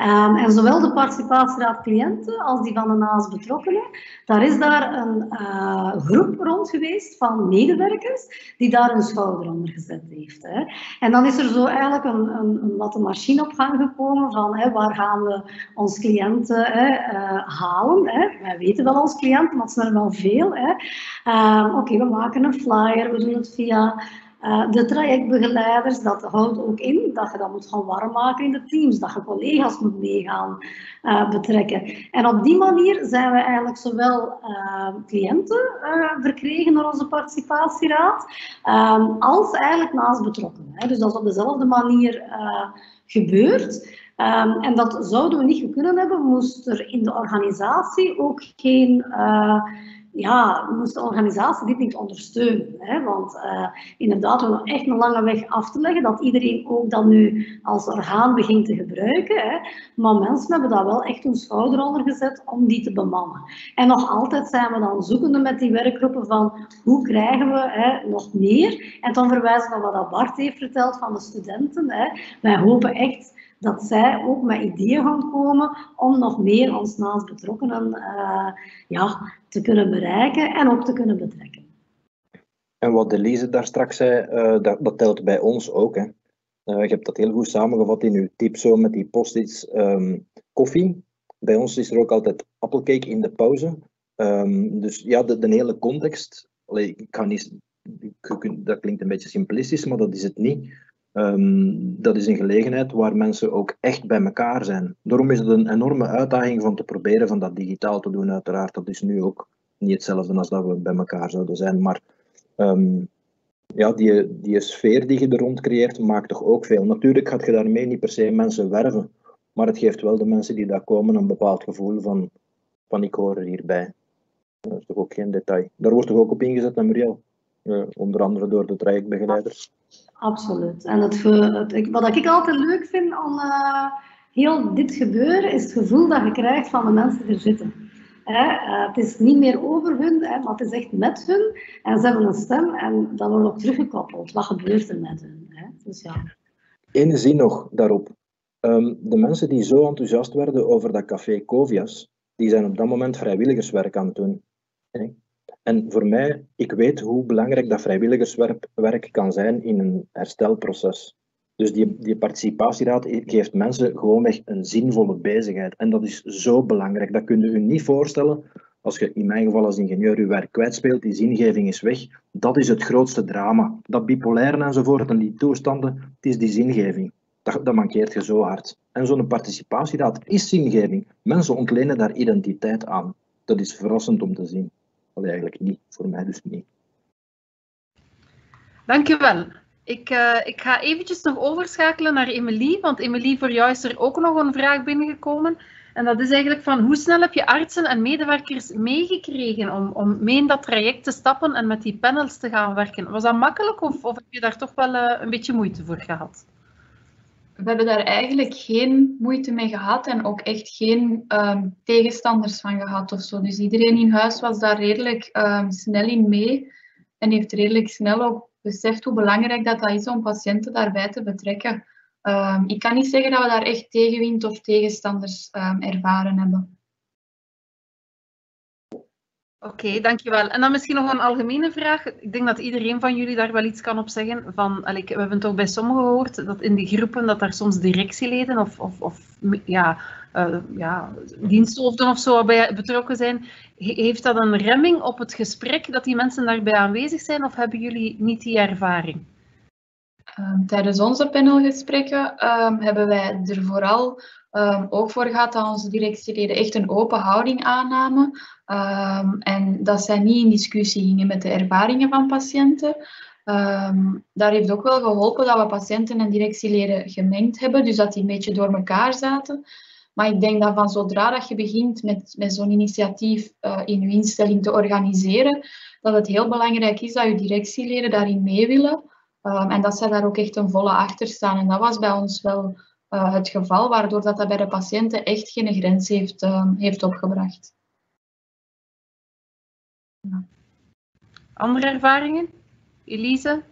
Um, en zowel de participatieraad cliënten als die van de naast betrokkenen, daar is daar een uh, groep rond geweest van medewerkers die daar een schouder onder gezet heeft. Hè. En dan is er zo eigenlijk een, een, een wat een machine op gang gekomen van hè, waar gaan we ons cliënten hè, uh, halen. Hè. Wij weten wel ons cliënten, maar het zijn er wel veel. Um, Oké, we maken een flyer, we doen het via uh, de trajectbegeleiders, dat houdt ook in dat je dat moet gaan warm maken in de teams, dat je collega's moet meegaan uh, betrekken. En op die manier zijn we eigenlijk zowel uh, cliënten verkregen door onze participatieraad, um, als eigenlijk naast betrokkenen. Dus dat is op dezelfde manier gebeurd. Um, en dat zouden we niet kunnen hebben, moest er in de organisatie ook geen ja, moest de organisatie dit niet ondersteunen. Hè? Want uh, inderdaad, we hebben echt een lange weg af te leggen, dat iedereen ook dat nu als orgaan begint te gebruiken. Hè? Maar mensen hebben daar wel echt hun schouder onder gezet om die te bemannen. En nog altijd zijn we dan zoekende met die werkgroepen van hoe krijgen we hè, nog meer. En dan verwijzen naar wat Bart heeft verteld van de studenten. Hè? Wij hopen echt dat zij ook met ideeën gaan komen om nog meer ons naast betrokkenen uh, ja, te kunnen bereiken en ook te kunnen betrekken. En wat Elise daar straks zei, uh, dat, dat, telt bij ons ook. Hè. Uh, je hebt dat heel goed samengevat in uw tip zo met die post-its um, koffie. Bij ons is er ook altijd appelcake in de pauze. Um, dus ja, de, de hele context. Ik kan niet, dat klinkt een beetje simplistisch, maar dat is het niet. Um, dat is een gelegenheid waar mensen ook echt bij elkaar zijn. Daarom is het een enorme uitdaging van te proberen van dat digitaal te doen, uiteraard. Dat is nu ook niet hetzelfde als dat we bij elkaar zouden zijn. Maar um, ja, die, die sfeer die je er rond creëert, maakt toch ook veel. Natuurlijk gaat je daarmee niet per se mensen werven, maar het geeft wel de mensen die daar komen een bepaald gevoel van, van ik hoor er hierbij. Dat is toch ook geen detail. Daar wordt toch ook op ingezet, Muriel? Uh, onder andere door de trajectbegeleiders. Absoluut. En wat ik altijd leuk vind aan uh, heel dit gebeuren, is het gevoel dat je krijgt van de mensen die er zitten. Hè? Uh, het is niet meer over hun, hè, maar het is echt met hun. En ze hebben een stem en dan wordt ook teruggekoppeld. Wat gebeurt er met hun? Hè? Dus ja. Eén zin nog daarop. Um, de mensen die zo enthousiast werden over dat café Covias, die zijn op dat moment vrijwilligerswerk aan het doen. En voor mij, ik weet hoe belangrijk dat vrijwilligerswerk kan zijn in een herstelproces. Dus die, die participatieraad geeft mensen gewoonweg een zinvolle bezigheid. En dat is zo belangrijk. Dat kun je je niet voorstellen als je in mijn geval als ingenieur je werk kwijtspeelt, die zingeving is weg. Dat is het grootste drama. Dat bipolaire enzovoort en die toestanden, het is die zingeving. Dat, dat mankeert je zo hard. En zo'n participatieraad is zingeving. Mensen ontlenen daar identiteit aan. Dat is verrassend om te zien. Allee, eigenlijk niet. Voor mij dus niet. Dankjewel. Ik, uh, ik ga eventjes nog overschakelen naar Emilie, want Emilie, voor jou is er ook nog een vraag binnengekomen. En dat is eigenlijk van hoe snel heb je artsen en medewerkers meegekregen om, om mee in dat traject te stappen en met die panels te gaan werken? Was dat makkelijk of, of heb je daar toch wel uh, een beetje moeite voor gehad? We hebben daar eigenlijk geen moeite mee gehad en ook echt geen um, tegenstanders van gehad of zo. Dus iedereen in huis was daar redelijk um, snel in mee en heeft redelijk snel ook beseft hoe belangrijk dat, dat is om patiënten daarbij te betrekken. Um, ik kan niet zeggen dat we daar echt tegenwind of tegenstanders ervaren hebben. Oké, dankjewel. En dan misschien nog een algemene vraag. Ik denk dat iedereen van jullie daar wel iets kan op zeggen. Van, we hebben toch bij sommigen gehoord dat in die groepen dat daar soms directieleden of, of, of ja, uh, ja, diensthoofden of zo bij betrokken zijn. Heeft dat een remming op het gesprek dat die mensen daarbij aanwezig zijn of hebben jullie niet die ervaring? Um, tijdens onze panelgesprekken um, hebben wij er vooral um, ook voor gehad dat onze directieleden echt een open houding aannamen. Um, en dat zij niet in discussie gingen met de ervaringen van patiënten. Um, daar heeft ook wel geholpen dat we patiënten en directieleden gemengd hebben, dus dat die een beetje door elkaar zaten. Maar ik denk dat van zodra dat je begint met, met zo'n initiatief uh, in je instelling te organiseren, dat het heel belangrijk is dat je directieleden daarin mee willen. En dat zij daar ook echt een volle achter staan. En dat was bij ons wel uh, het geval, waardoor dat, dat bij de patiënten echt geen grens heeft, uh, heeft opgebracht. Andere ervaringen? Elise?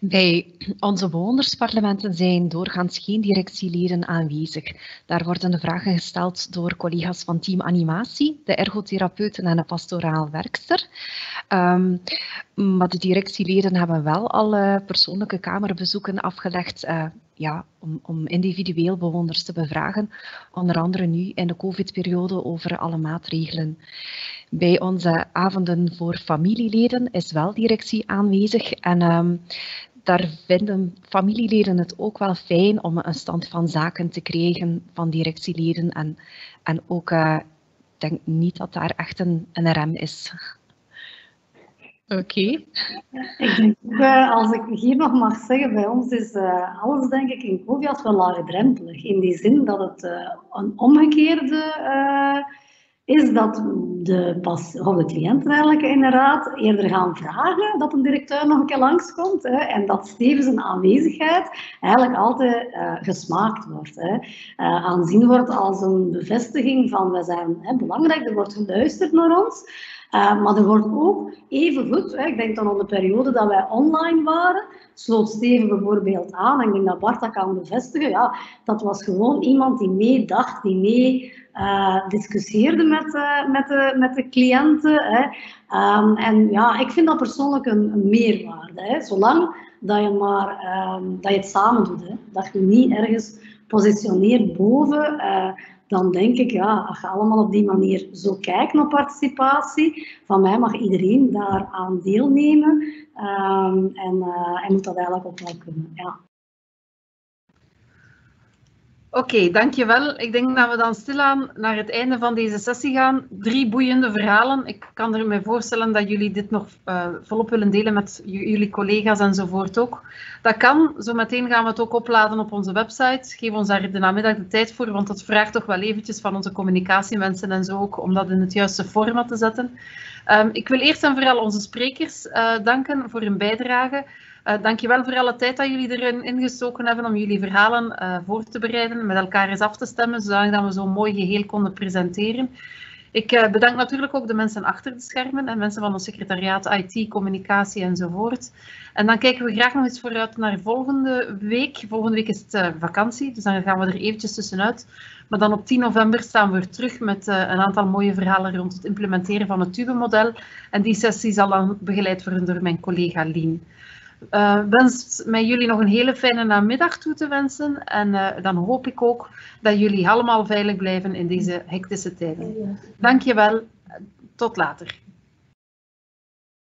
Bij onze bewonersparlementen zijn doorgaans geen directieleden aanwezig. Daar worden de vragen gesteld door collega's van team animatie, de ergotherapeuten en de pastoraal werkster. Um, maar de directieleden hebben wel al persoonlijke kamerbezoeken afgelegd uh, ja, om, om, individueel bewoners te bevragen. Onder andere nu in de COVID-periode over alle maatregelen. Bij onze avonden voor familieleden is wel directie aanwezig en um, daar vinden familieleden het ook wel fijn om een stand van zaken te krijgen van directieleden en, en ook uh, ik denk niet dat daar echt een, een rem is. Oké. Okay. Ik denk uh, als ik hier nog mag zeggen, bij ons is uh, alles denk ik in Covias wel laagdrempelig. In die zin dat het uh, een omgekeerde is dat de, pas, of de cliënten eigenlijk inderdaad eerder gaan vragen dat een directeur nog een keer langskomt. Hè, en dat Steven zijn aanwezigheid eigenlijk altijd uh, gesmaakt wordt. Hè. Uh, aanzien wordt als een bevestiging van wij zijn hè, belangrijk, er wordt geluisterd naar ons. Uh, maar er wordt ook even goed, ik denk dan aan de periode dat wij online waren, sloot Steven bijvoorbeeld aan, en ik denk dat Bart dat kan bevestigen, ja, dat was gewoon iemand die meedacht, die mee discussieerde met, uh, met, de, met de cliënten. Hè. Um, en ja, ik vind dat persoonlijk een, meerwaarde. Hè. Zolang dat je, maar, um, dat je het samen doet, hè. dat je niet ergens positioneert boven, dan denk ik, ja, als je allemaal op die manier zo kijkt naar participatie, van mij mag iedereen daaraan deelnemen um, en, en moet dat eigenlijk ook wel kunnen. Ja. Oké, dankjewel. Ik denk dat we dan stilaan naar het einde van deze sessie gaan. Drie boeiende verhalen. Ik kan er me voorstellen dat jullie dit nog uh, volop willen delen met jullie collega's enzovoort ook. Dat kan. Zometeen gaan we het ook opladen op onze website. Geef ons daar de namiddag de tijd voor, want dat vraagt toch wel eventjes van onze communicatiemensen en zo ook om dat in het juiste format te zetten. Um, ik wil eerst en vooral onze sprekers uh, danken voor hun bijdrage. Uh, dankjewel voor alle tijd dat jullie erin ingestoken hebben om jullie verhalen uh, voor te bereiden, met elkaar eens af te stemmen, zodat we zo'n mooi geheel konden presenteren. Ik uh, bedank natuurlijk ook de mensen achter de schermen en mensen van ons secretariaat IT, communicatie enzovoort. En dan kijken we graag nog eens vooruit naar volgende week. Volgende week is het vakantie, dus dan gaan we er eventjes tussenuit. Maar dan op 10 november staan we weer terug met een aantal mooie verhalen rond het implementeren van het tube-model. En die sessie zal dan begeleid worden door mijn collega Lien. Uh, wens mij jullie nog een hele fijne namiddag toe te wensen. En uh, dan hoop ik ook dat jullie allemaal veilig blijven in deze hectische tijden. Dankjewel. Tot later.